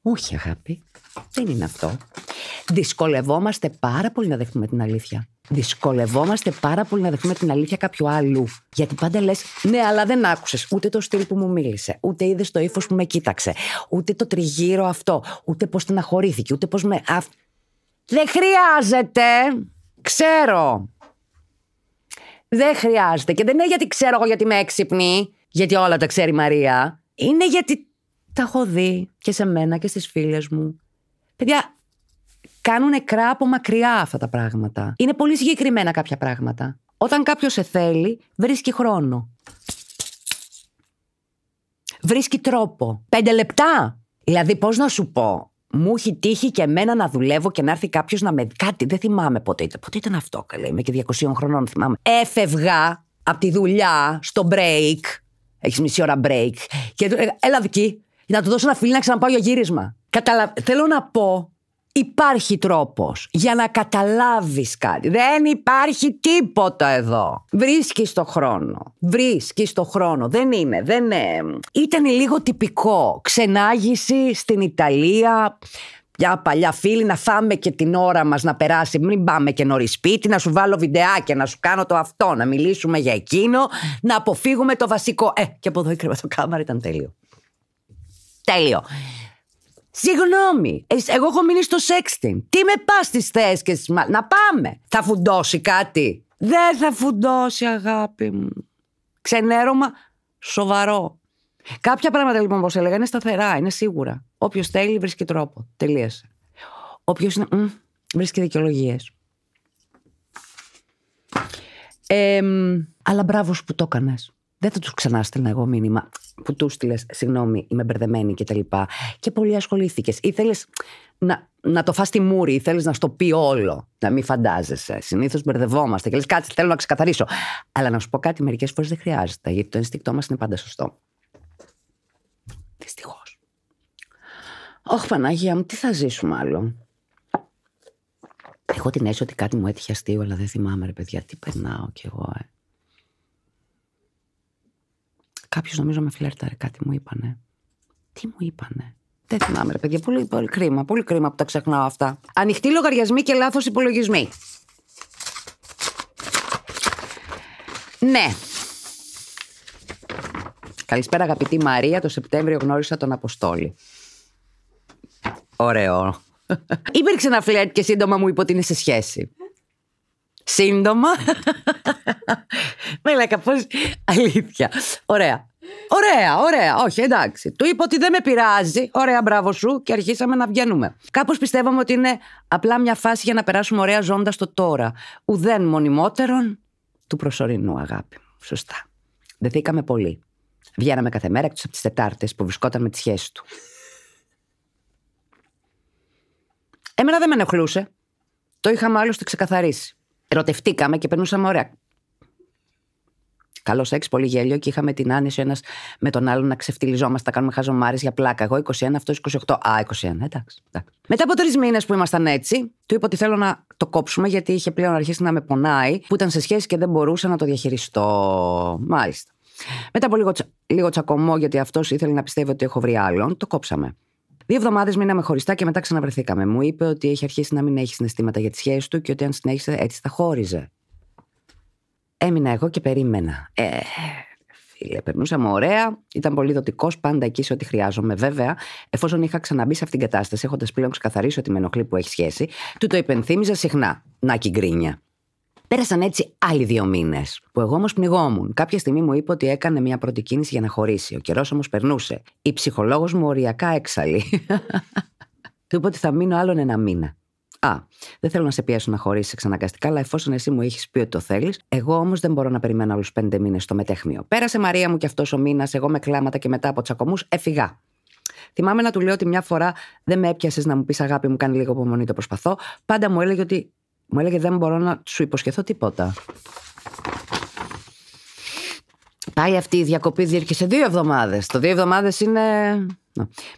Όχι, αγάπη. Δεν είναι αυτό. Δυσκολευόμαστε πάρα πολύ να δεχτούμε την αλήθεια. Δυσκολευόμαστε πάρα πολύ να δεχτούμε την αλήθεια κάποιου άλλου. Γιατί πάντα λες, ναι, αλλά δεν άκουσες ούτε το στυλ που μου μίλησε, ούτε είδες το ύφος που με κοίταξε, ούτε το τριγύρο αυτό, ούτε πώς στεναχωρήθηκε, ούτε πώς με. Α... Δεν χρειάζεται. Ξέρω. Δεν χρειάζεται. Και δεν είναι γιατί ξέρω εγώ γιατί είμαι έξυπνη, γιατί όλα τα ξέρει η Μαρία. Είναι γιατί τα έχω δει και σε μένα και στις φίλες μου. Παιδιά, κάνουν νεκρά από μακριά αυτά τα πράγματα. Είναι πολύ συγκεκριμένα κάποια πράγματα. Όταν κάποιος σε θέλει, βρίσκει χρόνο. Βρίσκει τρόπο. Πέντε λεπτά. Δηλαδή, πώς να σου πω, μου έχει τύχει και εμένα να δουλεύω και να έρθει κάποιος να με. Κάτι, δεν θυμάμαι πότε ήταν. Πότε ήταν αυτό, καλέ. Είμαι και 200 χρονών, θυμάμαι. Έφευγα από τη δουλειά στο break. Έχεις μισή ώρα break. Και του έλεγα, έλα εκεί, να του δώσω ένα φιλί να ξαναπάω για γύρισμα. Καταλα... Θέλω να πω, υπάρχει τρόπος για να καταλάβεις κάτι. Δεν υπάρχει τίποτα εδώ. Βρίσκεις το χρόνο. Βρίσκεις το χρόνο. Δεν είναι, δεν είναι. Ήταν λίγο τυπικό. Ξενάγηση στην Ιταλία, μια παλιά φίλη, να φάμε και την ώρα μας να περάσει, μην πάμε και νωρίς σπίτι, να σου βάλω βιντεάκια, να σου κάνω το αυτό, να μιλήσουμε για εκείνο, να αποφύγουμε το βασικό. Ε, και από εδώ η κρεβατοκάμαρα ήταν τέλειο. Τέλειο. Συγγνώμη, εγώ έχω μείνει στο sexting. Τι με πας στις θέσει και στις... Να πάμε. Θα φουντώσει κάτι; Δεν θα φουντώσει, αγάπη μου. Ξενέρωμα σοβαρό. Κάποια πράγματα λοιπόν, όπως έλεγα, είναι σταθερά, είναι σίγουρα. Όποιος θέλει βρίσκει τρόπο. Τελείωσε. Όποιος είναι. Μ, βρίσκει δικαιολογίες. Ε, αλλά μπράβος που το έκανες. Δεν θα τους ξανά στέλνα εγώ μήνυμα που τους στείλες, συγγνώμη, είμαι μπερδεμένη και τα λοιπά. Και πολύ ασχολήθηκες. Ήθελες να, να το φας τη μούρη, ήθελες να στο πει όλο. Να μην φαντάζεσαι. Συνήθως μπερδευόμαστε και λες κάτι, θέλω να ξεκαθαρίσω. Αλλά να σου πω κάτι, μερικές φορές δεν χρειάζεται, γιατί το ένστικτό μας είναι πάντα σωστό. Δυστυχώς. Όχι, Πανάγια μου, τι θα ζήσουμε άλλο; Έχω την αίσθηση ότι κάτι μου έτυχε αστείο, αλλά δεν θυμάμαι, ρε παιδιά, τι περνάω κι εγώ, ε. Κάποιος νομίζω με φλέρταρε, κάτι μου είπανε. Τι μου είπανε; Δεν θυμάμαι, ρε παιδιά. Πολύ, πολύ κρίμα. Πολύ κρίμα που τα ξεχνάω αυτά. Ανοιχτοί λογαριασμοί και λάθος υπολογισμοί. Ναι. Καλησπέρα, αγαπητή Μαρία. Το Σεπτέμβριο γνώρισα τον Αποστόλη. Ωραίο. Υπήρξε ένα φλερτ και σύντομα μου είπε ότι είναι σε σχέση. Σύντομα. Μελέκα, πώς... Αλήθεια. Ωραία. Ωραία, ωραία. Όχι, εντάξει. Του είπα ότι δεν με πειράζει. Ωραία, μπράβο σου. Και αρχίσαμε να βγαίνουμε. Κάπως πιστεύαμε ότι είναι απλά μια φάση για να περάσουμε ωραία ζώντα το τώρα. Ουδέν μονιμότερον του προσωρινού, αγάπη μου. Σωστά. Δεθήκαμε πολύ. Βγαίναμε κάθε μέρα εκτός από τις Τετάρτες που βρισκόταν με τη σχέση του. Εμένα δεν με ενοχλούσε. Το είχαμε άλλωστε ξεκαθαρίσει. Ερωτευτήκαμε και περνούσαμε ωραία. Καλό σεξ, πολύ γέλιο και είχαμε την άνεση ένας με τον άλλον να ξεφτυλιζόμαστε, να κάνουμε χαζομάρες για πλάκα. Εγώ 21, αυτό 28. Α, 21, εντάξει, εντάξει. Μετά από τρεις μήνες που ήμασταν έτσι, του είπα ότι θέλω να το κόψουμε γιατί είχε πλέον αρχίσει να με πονάει, που ήταν σε σχέση και δεν μπορούσα να το διαχειριστώ. Μάλιστα. Μετά από λίγο, τσα... λίγο τσακωμό, γιατί αυτός ήθελε να πιστεύει ότι έχω βρει άλλον, το κόψαμε. Δύο εβδομάδες μείναμε χωριστά και μετά ξαναβρεθήκαμε. Μου είπε ότι έχει αρχίσει να μην έχει συναισθήματα για τη σχέση του και ότι αν συνέχισε έτσι θα χώριζε. Έμεινα εγώ και περίμενα. Ε, φίλε, περνούσαμε ωραία. Ήταν πολύ δοτικός, πάντα εκεί σε ό,τι χρειάζομαι. Βέβαια, εφόσον είχα ξαναμπεί σε αυτήν την κατάσταση, έχοντας πλέον ξεκαθαρίσει ότι με ενοχλεί που έχει σχέση, του το υπενθύμιζα συχνά. Να και γκρίνια. Πέρασαν έτσι άλλοι δύο μήνες, που εγώ όμως πνιγόμουν. Κάποια στιγμή μου είπε ότι έκανε μια πρώτη κίνηση για να χωρίσει. Ο καιρός όμως περνούσε. Η ψυχολόγος μου οριακά έξαλλη. του είπε ότι θα μείνω άλλον ένα μήνα. Α, δεν θέλω να σε πιέσω να χωρίσεις εξαναγκαστικά, αλλά εφόσον εσύ μου έχεις πει ότι το θέλεις, εγώ όμως δεν μπορώ να περιμένω άλλους πέντε μήνες στο μετέχνιο. Πέρασε Μαρία μου και αυτός ο μήνας, εγώ με κλάματα και μετά από τσακωμούς έφυγα. Θυμάμαι να του λέω ότι μια φορά δεν με έπιασες να μου πεις αγάπη μου, κάνει λίγο απομονή, το προσπαθώ. Πάντα μου έλεγε ότι. Μου έλεγε δεν μπορώ να σου υποσχεθώ τίποτα. Πάει αυτή η διακοπή διήρκησε δύο εβδομάδες. Το δύο εβδομάδες είναι.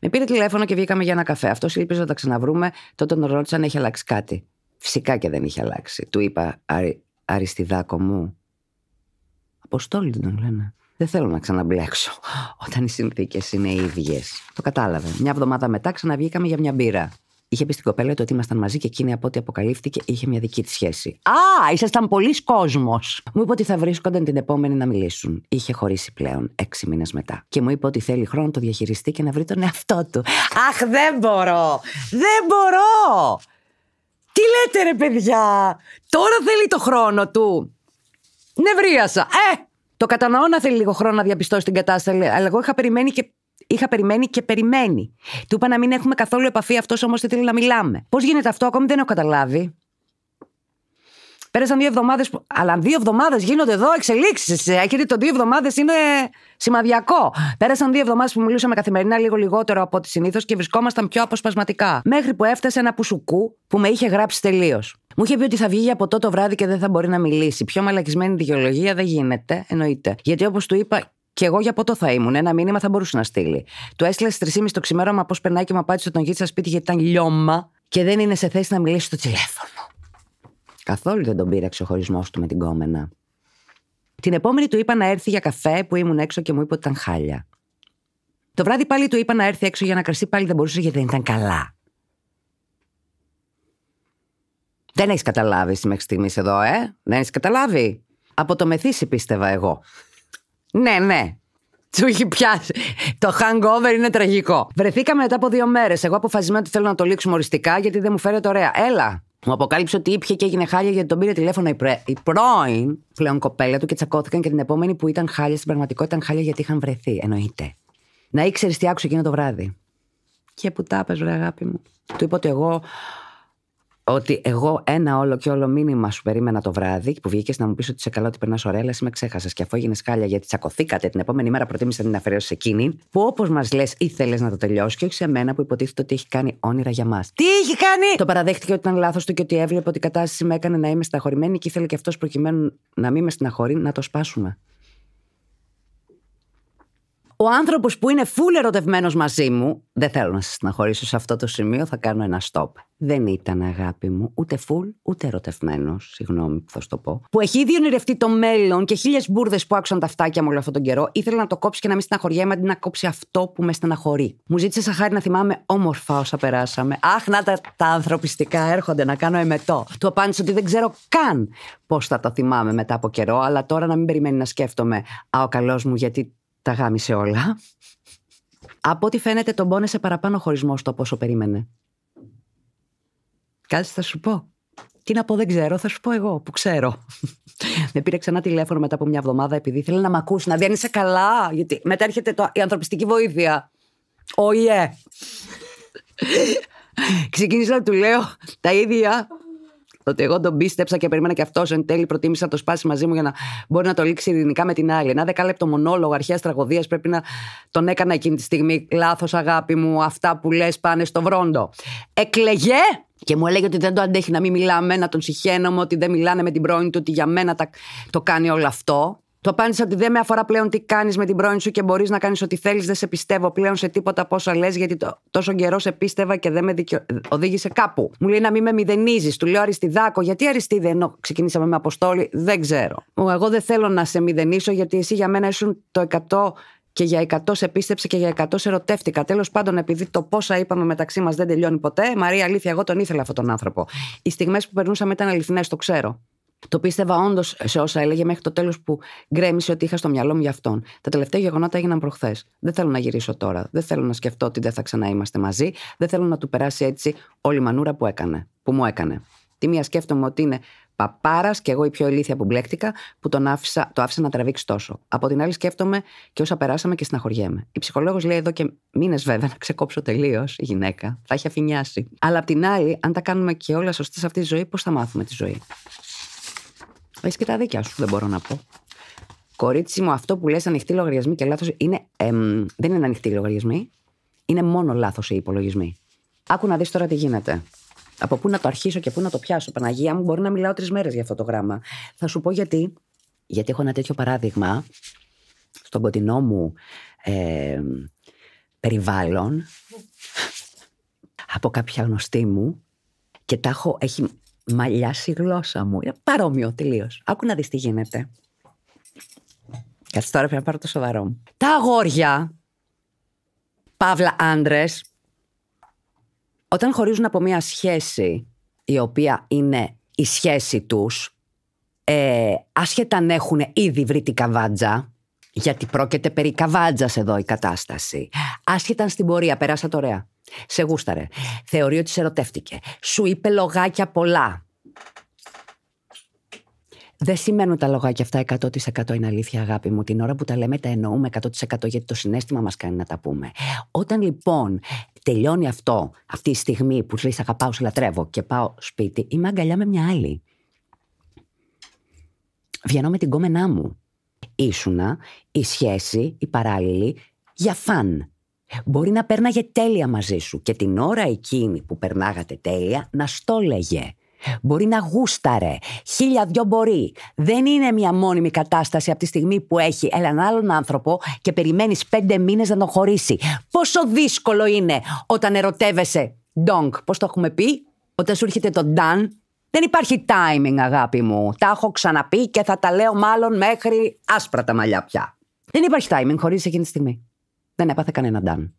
Με πήρε τηλέφωνο και βγήκαμε για ένα καφέ. Αυτός ήλπιζε να τα ξαναβρούμε. Τότε τον ρώτησα αν έχει αλλάξει κάτι; Φυσικά και δεν είχε αλλάξει. Του είπα, Αρι... Αριστιδάκο μου. Αποστόλη τον λένε. Δεν θέλω να ξαναμπλέξω όταν οι συνθήκες είναι ίδιες. Το κατάλαβε. Μια εβδομάδα μετά ξαναβγήκαμε για μια μπύρα. Είχε πει στην κοπέλα του ότι ήμασταν μαζί και εκείνη από ό,τι αποκαλύφθηκε είχε μια δική της σχέση. Α, ήσασταν πολλοί κόσμος. Μου είπε ότι θα βρίσκονταν την επόμενη να μιλήσουν. Είχε χωρίσει πλέον έξι μήνες μετά. Και μου είπε ότι θέλει χρόνο να το διαχειριστεί και να βρει τον εαυτό του. Αχ, δεν μπορώ! Δεν μπορώ! Τι λέτε ρε παιδιά! Τώρα θέλει το χρόνο του. Νευρίασα. Ε! Το κατανοώ να θέλει λίγο χρόνο να διαπιστώσει την κατάσταση, αλλά εγώ είχα περιμένει και είχα περιμένει και περιμένει. Του είπα να μην έχουμε καθόλου επαφή, αυτός όμως δεν θέλει να μιλάμε. Πώς γίνεται αυτό, ακόμη δεν έχω καταλάβει. Πέρασαν δύο εβδομάδες. Που... Αλλά δύο εβδομάδες γίνονται εδώ εξελίξεις. Έχετε το δύο εβδομάδες είναι σημαδιακό. Πέρασαν δύο εβδομάδες που μιλούσαμε καθημερινά λίγο λιγότερο από ό,τι συνήθως και βρισκόμασταν πιο αποσπασματικά. Μέχρι που έφτασε ένα πουσουκού που με είχε γράψει τελείως. Μου είχε πει ότι θα βγει από το το βράδυ και δεν θα μπορεί να μιλήσει. Πιο μαλακισμένη δικαιολογία δεν γίνεται, εννοείται. Γιατί όπως του είπα, και εγώ για ποτό θα ήμουν. Ένα μήνυμα θα μπορούσε να στείλει. Του έστειλες στι 3.30 το ξημέρωμα πώς περνάει και μου απάντησε ότι τον γύρισα σπίτι γιατί ήταν λιώμα και δεν είναι σε θέση να μιλήσει στο τηλέφωνο. Καθόλου δεν τον πήραξε ο χωρισμό του με την κόμενα. Την επόμενη του είπα να έρθει για καφέ που ήμουν έξω και μου είπε ότι ήταν χάλια. Το βράδυ πάλι του είπα να έρθει έξω για να κρασί, πάλι δεν μπορούσε γιατί δεν ήταν καλά. Δεν έχεις καταλάβει μέχρι στιγμής εδώ, ε! Δεν έχεις καταλάβει; Από το μεθύσι πίστευα εγώ. Ναι, ναι. Του έχει πιάσει. Το hangover είναι τραγικό. Βρεθήκαμε μετά από δύο μέρες. Εγώ αποφασισμένο ότι θέλω να το λήξουμε οριστικά γιατί δεν μου φέρεται ωραία. Έλα. Μου αποκάλυψε ότι ήπια και έγινε χάλια γιατί τον πήρε τηλέφωνο η, πρέ... η πρώην πλέον κοπέλα του και τσακώθηκαν και την επόμενη που ήταν χάλια στην πραγματικότητα ήταν χάλια γιατί είχαν βρεθεί. Εννοείται. Να ήξερες τι άκουσε εκείνο το βράδυ. Και που τα πες, αγάπη μου. Του είπα ότι εγώ ότι εγώ ένα όλο και όλο μήνυμα σου περίμενα το βράδυ που βγήκες να μου πεις ότι σε καλά ότι περνάς ωραία, αλλά με ξέχασες. Και αφού έγινε σκάλια γιατί τσακωθήκατε την επόμενη μέρα, προτίμησα να την αφαιρέσω σε εκείνη, που όπως μας λες, ήθελες να το τελειώσει και όχι σε μένα που υποτίθεται ότι έχει κάνει όνειρα για μας. Τι έχει κάνει! Το παραδέχτηκε ότι ήταν λάθος του και ότι έβλεπε ότι η κατάσταση με έκανε να είμαι σταχωρημένη και ήθελε και αυτός προκειμένου να μην με στεναχωρεί να το σπάσουμε. Ο άνθρωπος που είναι φούλε ερωτευμένος μαζί μου, δεν θέλω να σας στεναχωρήσω σε αυτό το σημείο, θα κάνω ένα stop. Δεν ήταν αγάπη μου, ούτε φουλ, ούτε ερωτευμένος, συγγνώμη που θα σου το πω. Που έχει ήδη ονειρευτεί το μέλλον και χίλιες μπουρδες που άκουσαν τα φτάκια μου όλο αυτόν τον καιρό, ήθελε να το κόψει και να μην στεναχωριέμαι αντί να κόψει αυτό που με στεναχωρεί. Μου ζήτησε σαν χάρη να θυμάμαι όμορφα όσα περάσαμε. Αχ, να τα, τα ανθρωπιστικά έρχονται να κάνω εμετό. Του απάντησε ότι δεν ξέρω καν πώς θα το θυμάμαι μετά από καιρό, αλλά τώρα να μην περιμένει να σκέφτομαι. Α, ο καλός μου, γιατί τα γάμισε όλα. Από ό,τι φαίνεται τον πόνεσε παραπάνω χωρισμός το πόσο περίμενε. Κάτι θα σου πω. Τι να πω δεν ξέρω, θα σου πω εγώ που ξέρω. Με πήρε ξανά τηλέφωνο μετά από μια εβδομάδα επειδή ήθελε να μ' ακούσει, να δει αν είσαι καλά. Γιατί μετά έρχεται το, η ανθρωπιστική βοήθεια. Oh yeah. Ξεκίνησα να του λέω τα ίδια ότι εγώ τον πίστεψα και περίμενα και αυτός εν τέλει προτίμησα να το σπάσει μαζί μου για να μπορεί να το λήξει ειρηνικά με την άλλη. Ένα δεκάλεπτο μονόλογο αρχαίας τραγωδίας πρέπει να τον έκανα εκείνη τη στιγμή. Λάθος, αγάπη μου, αυτά που λες πάνε στο βρόντο. Εκλεγέ και μου έλεγε ότι δεν το αντέχει να μην μιλάμε, να τον συχαίνομαι, ότι δεν μιλάνε με την πρώην του, ότι για μένα το κάνει όλο αυτό. Το απάντησα ότι δεν με αφορά πλέον τι κάνεις με την πρώην σου και μπορείς να κάνεις ό,τι θέλεις. Δεν σε πιστεύω πλέον σε τίποτα πόσα λες, γιατί το, τόσο καιρό σε πίστευα και δεν με δικαιο... οδήγησε κάπου. Μου λέει να μην με μηδενίζεις. Του λέω Αριστιδάκο, γιατί Αριστίδε ενώ ξεκινήσαμε με Αποστόλη, δεν ξέρω. Εγώ δεν θέλω να σε μηδενίσω, γιατί εσύ για μένα ήσουν το 100 και για 100 σε πίστεψε και για 100 σε ερωτεύτηκα. Τέλος πάντων, επειδή το πόσα είπαμε μεταξύ μας δεν τελειώνει ποτέ, Μαρία, αλήθεια, εγώ τον ήθελα αυτόν τον άνθρωπο. Οι στιγμές που περνούσαμε ήταν αληθινές, το ξέρω. Το πίστευα όντως σε όσα έλεγε μέχρι το τέλος που γκρέμισε ότι είχα στο μυαλό μου για αυτόν. Τα τελευταία γεγονότα έγιναν προχθές. Δεν θέλω να γυρίσω τώρα. Δεν θέλω να σκεφτώ ότι δεν θα ξανά είμαστε μαζί. Δεν θέλω να του περάσει έτσι όλη η μανούρα που έκανε, που μου έκανε. Τη μία σκέφτομαι ότι είναι παπάρας και εγώ η πιο ηλίθια που μπλέκτηκα, που τον άφησα, το άφησα να τραβήξει τόσο. Από την άλλη, σκέφτομαι και όσα περάσαμε και συναχωριέμαι. Η ψυχολόγος λέει εδώ και μήνες, βέβαια, να ξεκόψω τελείως η γυναίκα. Θα έχει αφηνιάσει. Αλλά απ' την άλλη, αν τα κάνουμε και όλα σωστά σε αυτή τη ζωή, πώς θα μάθουμε τη ζωή; Έχει και τα δίκια σου, δεν μπορώ να πω. Κορίτσι μου, αυτό που λες ανοιχτή λογαριασμή και λάθος είναι. Εμ, δεν είναι ανοιχτή λογαριασμή. Είναι μόνο λάθος οι υπολογισμοί. Άκου να δεις τώρα τι γίνεται. Από πού να το αρχίσω και πού να το πιάσω. Παναγία μου, μπορεί να μιλάω τρεις μέρες για αυτό το γράμμα. Θα σου πω γιατί. Γιατί έχω ένα τέτοιο παράδειγμα στον κοντινό μου ε, περιβάλλον από κάποια γνωστή μου και τα έχω, έχει μαλλιάσει η γλώσσα μου. Είναι παρόμοιο τελείως. Άκου να δεις τι γίνεται. Κάτσε τώρα πρέπει να πάρω το σοβαρό μου. Τα αγόρια, παύλα άντρες, όταν χωρίζουν από μια σχέση η οποία είναι η σχέση τους, ε, άσχετα αν έχουν ήδη βρει την καβάτζα, γιατί πρόκειται περί καβάτζας εδώ η κατάσταση. Άσχετα αν στην πορεία περάσατε ωραία. Σε γούσταρε. Θεωρεί ότι σε ερωτεύτηκε. Σου είπε λογάκια πολλά. Δεν σημαίνουν τα λογάκια αυτά 100% είναι αλήθεια, αγάπη μου. Την ώρα που τα λέμε, τα εννοούμε 100% γιατί το συνέστημα μας κάνει να τα πούμε. Όταν λοιπόν τελειώνει αυτό, αυτή η στιγμή που σου λέει Αγαπάω, σε λατρεύω και πάω σπίτι, είμαι αγκαλιά με μια άλλη. Βγαίνω με την κόμενά μου. Ήσουνα η σχέση, η παράλληλη, για φαν. Μπορεί να πέρναγε τέλεια μαζί σου και την ώρα εκείνη που περνάγατε τέλεια να στόλεγε. Μπορεί να γούσταρε. Χίλια δυο μπορεί. Δεν είναι μια μόνιμη κατάσταση από τη στιγμή που έχει έναν άλλον άνθρωπο και περιμένεις πέντε μήνες να τον χωρίσει. Πόσο δύσκολο είναι όταν ερωτεύεσαι. Ντόγκ, πώς το έχουμε πει, όταν σου έρχεται το ντάν. Δεν υπάρχει timing, αγάπη μου. Τα έχω ξαναπεί και θα τα λέω μάλλον μέχρι άσπρα τα μαλλιά πια. Δεν υπάρχει timing χωρίς εκείνη τη στιγμή. Δεν έπαθε κανένα ντάν.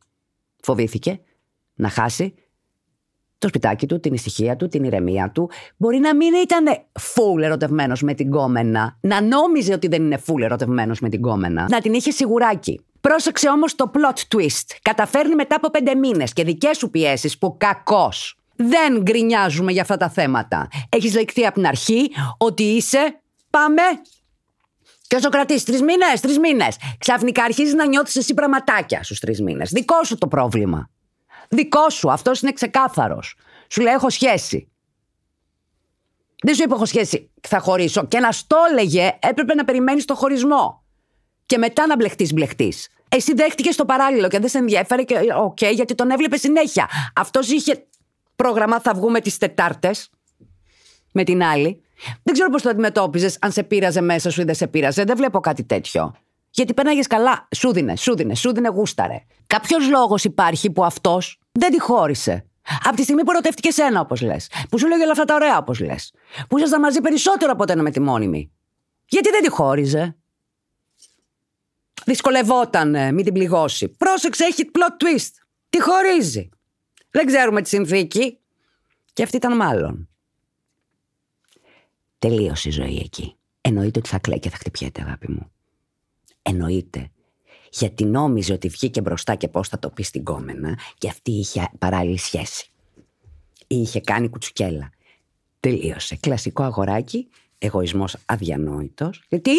Φοβήθηκε να χάσει το σπιτάκι του, την ησυχία του, την ηρεμία του. Μπορεί να μην ήταν full ερωτευμένος με την κόμενα, να νόμιζε ότι δεν είναι full ερωτευμένος με την κόμενα, να την είχε σιγουράκι. Πρόσεξε όμως το plot twist. Καταφέρνει μετά από πέντε μήνες και δικές σου πιέσεις που κακώ. Δεν γκρινιάζουμε για αυτά τα θέματα. Έχεις δεχθεί από την αρχή ότι είσαι. Πάμε. Και όσο κρατήσεις τρεις μήνες, τρεις μήνες. Ξαφνικά αρχίζεις να νιώθεις εσύ πραγματάκια στους τρεις μήνες. Δικό σου το πρόβλημα. Δικό σου. Αυτός είναι ξεκάθαρος. Σου λέει: Έχω σχέση. Δεν σου είπε: Έχω σχέση. Θα χωρίσω. Και να στο έλεγε, έπρεπε να περιμένεις το χωρισμό. Και μετά να μπλεχτείς, μπλεχτείς. Εσύ δέχτηκες το παράλληλο και δεν σε ενδιαφέρει και OK, okay, γιατί τον έβλεπες συνέχεια. Αυτός είχε πρόγραμμα, θα βγούμε τις Τετάρτες με την άλλη. Δεν ξέρω πώς το αντιμετώπιζες, αν σε πείραζε μέσα σου ή δεν σε πείραζε. Δεν βλέπω κάτι τέτοιο. Γιατί πέναγες καλά. Σου δίνε, σου δίνε, σου δίνε γούσταρε. Κάποιος λόγος υπάρχει που αυτός δεν τη χώρισε. Από τη στιγμή που ερωτεύτηκε σένα, όπως λες. Που σου λέγει όλα αυτά τα ωραία, όπως λες. Που ήσασταν μαζί περισσότερο από όταν με τη μόνιμη. Γιατί δεν τη χώριζε. Δυσκολευόταν, μην την πληγώσει. Πρόσεξε, έχει plot twist. Τη χωρίζει. Δεν ξέρουμε τη συνθήκη. Και αυτή ήταν μάλλον. Τελείωσε η ζωή εκεί. Εννοείται ότι θα κλαίει και θα χτυπιέται, αγάπη μου. Εννοείται. Γιατί νόμιζε ότι βγήκε μπροστά και πώς θα το πει στην κόμενα και αυτή είχε παράλληλη σχέση. Είχε κάνει κουτσουκέλα. Τελείωσε. Κλασικό αγοράκι, εγωισμός αδιανόητος. Γιατί;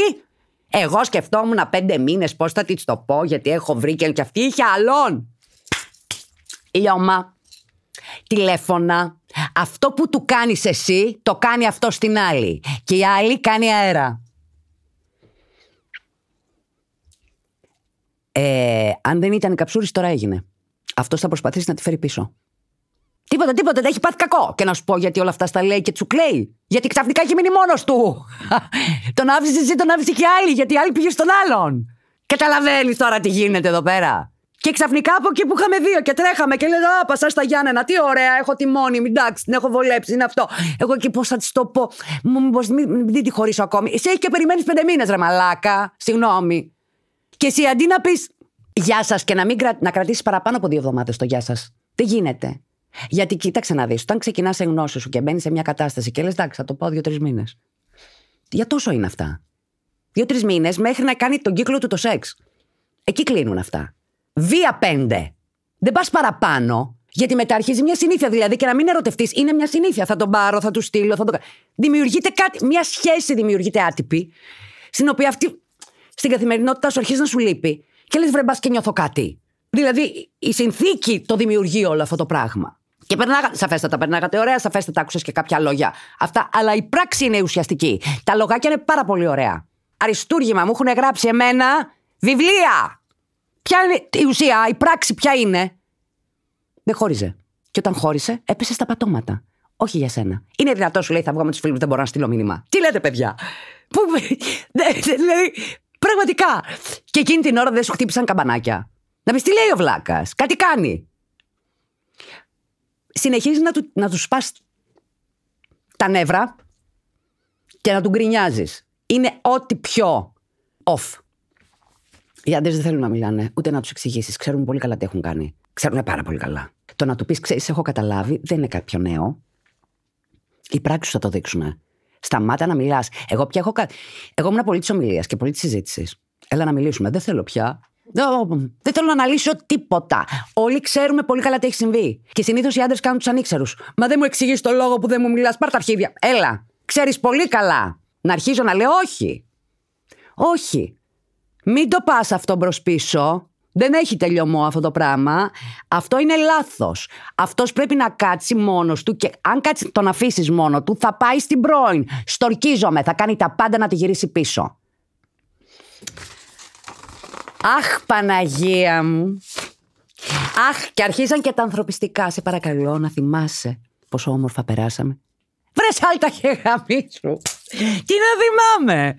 Εγώ σκεφτόμουν πέντε μήνες πώς θα τη το πω γιατί έχω βρει και αυτή είχε άλλον. Λιώμα, τηλέφωνα. Αυτό που του κάνεις εσύ, το κάνει αυτό στην άλλη. Και η άλλη κάνει αέρα. Ε, αν δεν ήταν καψούρης τώρα έγινε. Αυτός θα προσπαθήσει να τη φέρει πίσω. Τίποτα, τίποτα, δεν έχει πάθει κακό. Και να σου πω γιατί όλα αυτά στα λέει και τσουκλέει. Γιατί ξαφνικά έχει μείνει μόνος του. τον άφησε εσύ, τον άφησε και άλλη, γιατί άλλη πήγε στον άλλον. Καταλαβαίνεις τώρα τι γίνεται εδώ πέρα. Και ξαφνικά από εκεί που είχαμε δύο και τρέχαμε και λέγαμε Α, πασά στα Γιάννενα, τι ωραία, έχω τη μόνη, εντάξει, την έχω βολέψει, είναι αυτό. Εγώ εκεί πώς θα της το πω, Μήπως μην, μην τη χωρίσω ακόμη. Εσύ έχει και περιμένεις πέντε μήνες, ρε μαλάκα, συγγνώμη. Και εσύ αντί να πεις Γεια σας και να μην κρα... να κρατήσεις παραπάνω από δύο εβδομάδες το γεια σας. Δεν γίνεται; Γιατί κοίταξε να δεις, όταν ξεκινάς σε γνώση σου και μπαίνεις σε μια κατάσταση και λες, εντάξει, θα το πάω δύο-τρεις μήνες. Για τόσο είναι αυτά. Δύο-τρεις μήνες μέχρι να κάνει τον κύκλο του το σεξ. Εκεί κλείνουν αυτά. Βία πέντε. Δεν πας παραπάνω. Γιατί μετά αρχίζει μια συνήθεια. Δηλαδή και να μην ερωτευτείς, είναι μια συνήθεια. Θα τον πάρω, θα του στείλω, θα το Δημιουργείται κάτι, μια σχέση δημιουργείται άτυπη, στην οποία αυτή στην καθημερινότητα σου αρχίζει να σου λείπει. Και λες, βρε, και νιώθω κάτι. Δηλαδή η συνθήκη το δημιουργεί όλο αυτό το πράγμα. Και περνάγα, σαφέστατα, περνάγατε ωραία, σαφέστατα άκουσες και κάποια λόγια. Αυτά, αλλά η πράξη είναι ουσιαστική. Τα λογάκια είναι πάρα πολύ ωραία. Αριστούργημα, μου έχουν γράψει εμένα βιβλία. Ποια είναι η ουσία, η πράξη ποια είναι; Δεν χώριζε. Και όταν χώρισε, έπεσε στα πατώματα. Όχι για σένα. Είναι δυνατό, σου λέει, θα βγω με τους φίλους, δεν μπορώ να στείλω μήνυμα. Τι λέτε, παιδιά; Πού. Δηλαδή, πραγματικά. Και εκείνη την ώρα δεν σου χτύπησαν καμπανάκια. Να πεις τι λέει ο Βλάκας; Κάτι κάνει συνεχίζεις να του, να του σπάς τα νεύρα και να του γκρινιάζεις. Είναι ό,τι πιο off. Οι άντρες δεν θέλουν να μιλάνε, ούτε να τους εξηγήσεις. Ξέρουν πολύ καλά τι έχουν κάνει. Ξέρουν πάρα πολύ καλά. Το να του πεις, ξέρεις, έχω καταλάβει, δεν είναι κάποιο νέο. Οι πράξεις θα το δείξουν. Σταμάτα να μιλάς. Εγώ πια έχω. Εγώ ήμουν πολύ της ομιλίας και πολύ της συζήτησης. Έλα να μιλήσουμε. Δεν θέλω πια. Δεν θέλω να αναλύσω τίποτα. Όλοι ξέρουμε πολύ καλά τι έχει συμβεί. Και συνήθως οι άντρες κάνουν τους ανήξερους. Μα δεν μου εξηγείς το λόγο που δεν μου μιλάς. Πάρ τα αρχίδια. Έλα. Ξέρεις πολύ καλά. Να αρχίζω να λέω όχι. Όχι. Μην το πας αυτό μπρος πίσω. Δεν έχει τελειωμό αυτό το πράγμα. Αυτό είναι λάθος. Αυτός πρέπει να κάτσει μόνος του και αν κάτσει τον αφήσεις μόνο του, θα πάει στην πρώην. Στορκίζομαι. Θα κάνει τα πάντα να τη γυρίσει πίσω. Αχ, Παναγία μου. Αχ, και αρχίζαν και τα ανθρωπιστικά. Σε παρακαλώ να θυμάσαι πόσο όμορφα περάσαμε. Βρες σάλτα και γαμίσου. Τι να θυμάμαι.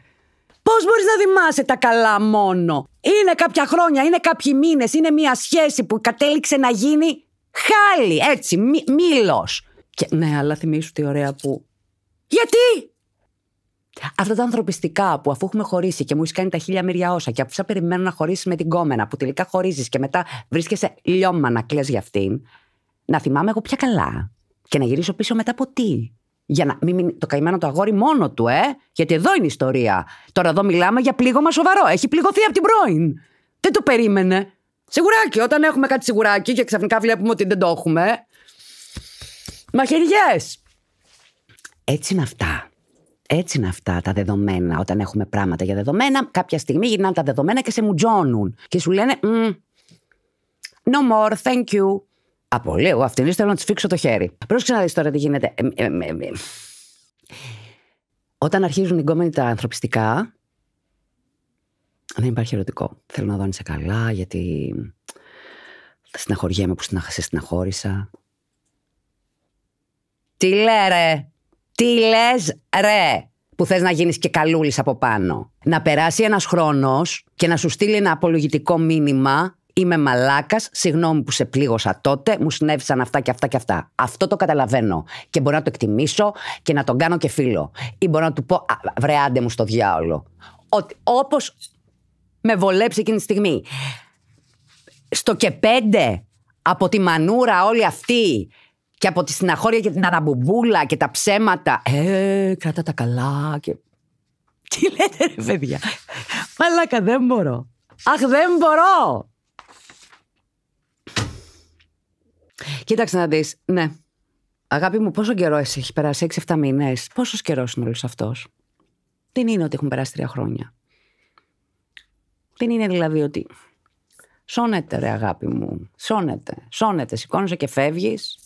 Πώς μπορείς να θυμάσαι τα καλά μόνο; Είναι κάποια χρόνια, είναι κάποιοι μήνες, είναι μια σχέση που κατέληξε να γίνει χάλι, έτσι, μήλος. Και ναι, αλλά θυμίσου τι ωραία που. Γιατί! Αυτά τα ανθρωπιστικά που αφού έχουμε χωρίσει και μου έχεις κάνει τα χίλια μύρια όσα και αφού περιμένω να χωρίσεις με την κόμενα που τελικά χωρίζεις και μετά βρίσκεσαι λιώμα να κλε για αυτήν, να θυμάμαι εγώ πια καλά. Και να γυρίσω πίσω μετά από τι; Για να μην μείνει το καημένο το αγόρι μόνο του, ε. Γιατί εδώ είναι η ιστορία. Τώρα εδώ μιλάμε για πλήγωμα σοβαρό. Έχει πληγωθεί από την πρώην. Δεν το περίμενε. Σιγουράκι, όταν έχουμε κάτι σιγουράκι και ξαφνικά βλέπουμε ότι δεν το έχουμε. Μαχαιριές. Έτσι είναι αυτά. Έτσι είναι αυτά τα δεδομένα. Όταν έχουμε πράγματα για δεδομένα, κάποια στιγμή γυρνάνε τα δεδομένα και σε μουτζώνουν. Και σου λένε No more, thank you. Από λέω, αυτήν θέλω να της φίξω το χέρι. Πρόσεξε να δεις τώρα τι γίνεται. Ε, ε, ε, Όταν αρχίζουν οι γκόμενοι τα ανθρωπιστικά, δεν υπάρχει ερωτικό. Θέλω να δω αν είσαι καλά, γιατί θα συναχωριέμαι που σε συναχώρησα. Τι λέρε, τι λες, ρε. που θες να γίνεις και καλούλης από πάνω. Να περάσει ένας χρόνος και να σου στείλει ένα απολογητικό μήνυμα Είμαι μαλάκας, συγγνώμη που σε πλήγωσα τότε, μου συνέβησαν αυτά και αυτά και αυτά. Αυτό το καταλαβαίνω. Και μπορώ να το εκτιμήσω και να τον κάνω και φίλο. Ή μπορώ να του πω, βρεάντε μου στο διάολο. Ότι όπως με βολέψει εκείνη τη στιγμή. Στο και πέντε από τη μανούρα όλη αυτή και από τη συναχώρια και την αραμπουμπούλα και τα ψέματα. Ε, κράτα τα καλά και... Τι λέτε ρε παιδιά. Μαλάκα δεν μπορώ. Αχ δεν μπορώ. Κοίταξε να δεις. Ναι. Αγάπη μου, πόσο καιρό εσύ έχει περάσει, 6-7 μήνες. Πόσος καιρός είναι όλος αυτός; Δεν είναι ότι έχουν περάσει τρία χρόνια. Δεν είναι δηλαδή ότι. Σώνεται, ρε αγάπη μου. Σώνεται. Σώνεται. Σηκώνεσαι και φεύγεις.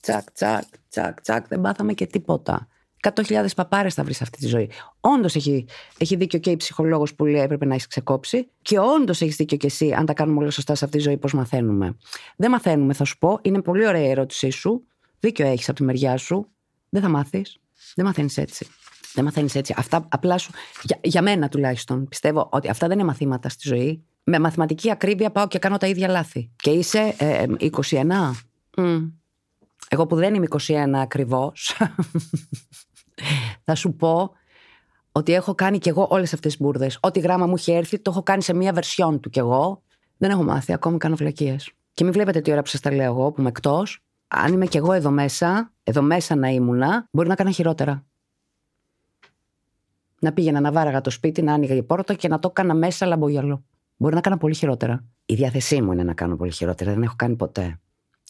Τσακ, τσακ, τσακ, τσακ. Δεν πάθαμε και τίποτα. 100.000 παπάρες θα βρεις αυτή τη ζωή. Όντως έχει, έχει δίκιο και η ψυχολόγος που λέει έπρεπε να έχεις ξεκόψει. Και όντως έχεις δίκιο και εσύ, αν τα κάνουμε όλα σωστά σε αυτή τη ζωή, πώς μαθαίνουμε. Δεν μαθαίνουμε, θα σου πω. Είναι πολύ ωραία η ερώτησή σου. Δίκιο έχεις από τη μεριά σου. Δεν θα μάθεις. Δεν μαθαίνεις έτσι. Δεν μαθαίνεις έτσι. Αυτά απλά σου. Για, για μένα τουλάχιστον. Πιστεύω ότι αυτά δεν είναι μαθήματα στη ζωή. Με μαθηματική ακρίβεια πάω και κάνω τα ίδια λάθη. Και είσαι ε, 21. Mm. Εγώ που δεν είμαι 21 ακριβώς θα σου πω ότι έχω κάνει κι εγώ όλες αυτές τις μπουρδες. Ό,τι γράμμα μου έχει έρθει το έχω κάνει σε μία βερσιόν του κι εγώ. Δεν έχω μάθει, ακόμη κάνω βλακίες. Και μην βλέπετε τι ώρα που σας τα λέω εγώ που είμαι εκτός. Αν είμαι κι εγώ εδώ μέσα, εδώ μέσα να ήμουνα, μπορεί να κάνω χειρότερα. Να πήγαινα να βάραγα το σπίτι, να άνοιγα η πόρτα και να το έκανα μέσα λαμπογιαλό. Μπορεί να κάνω πολύ χειρότερα. Η διάθεσή μου είναι να κάνω πολύ χειρότερα. Δεν έχω κάνει ποτέ.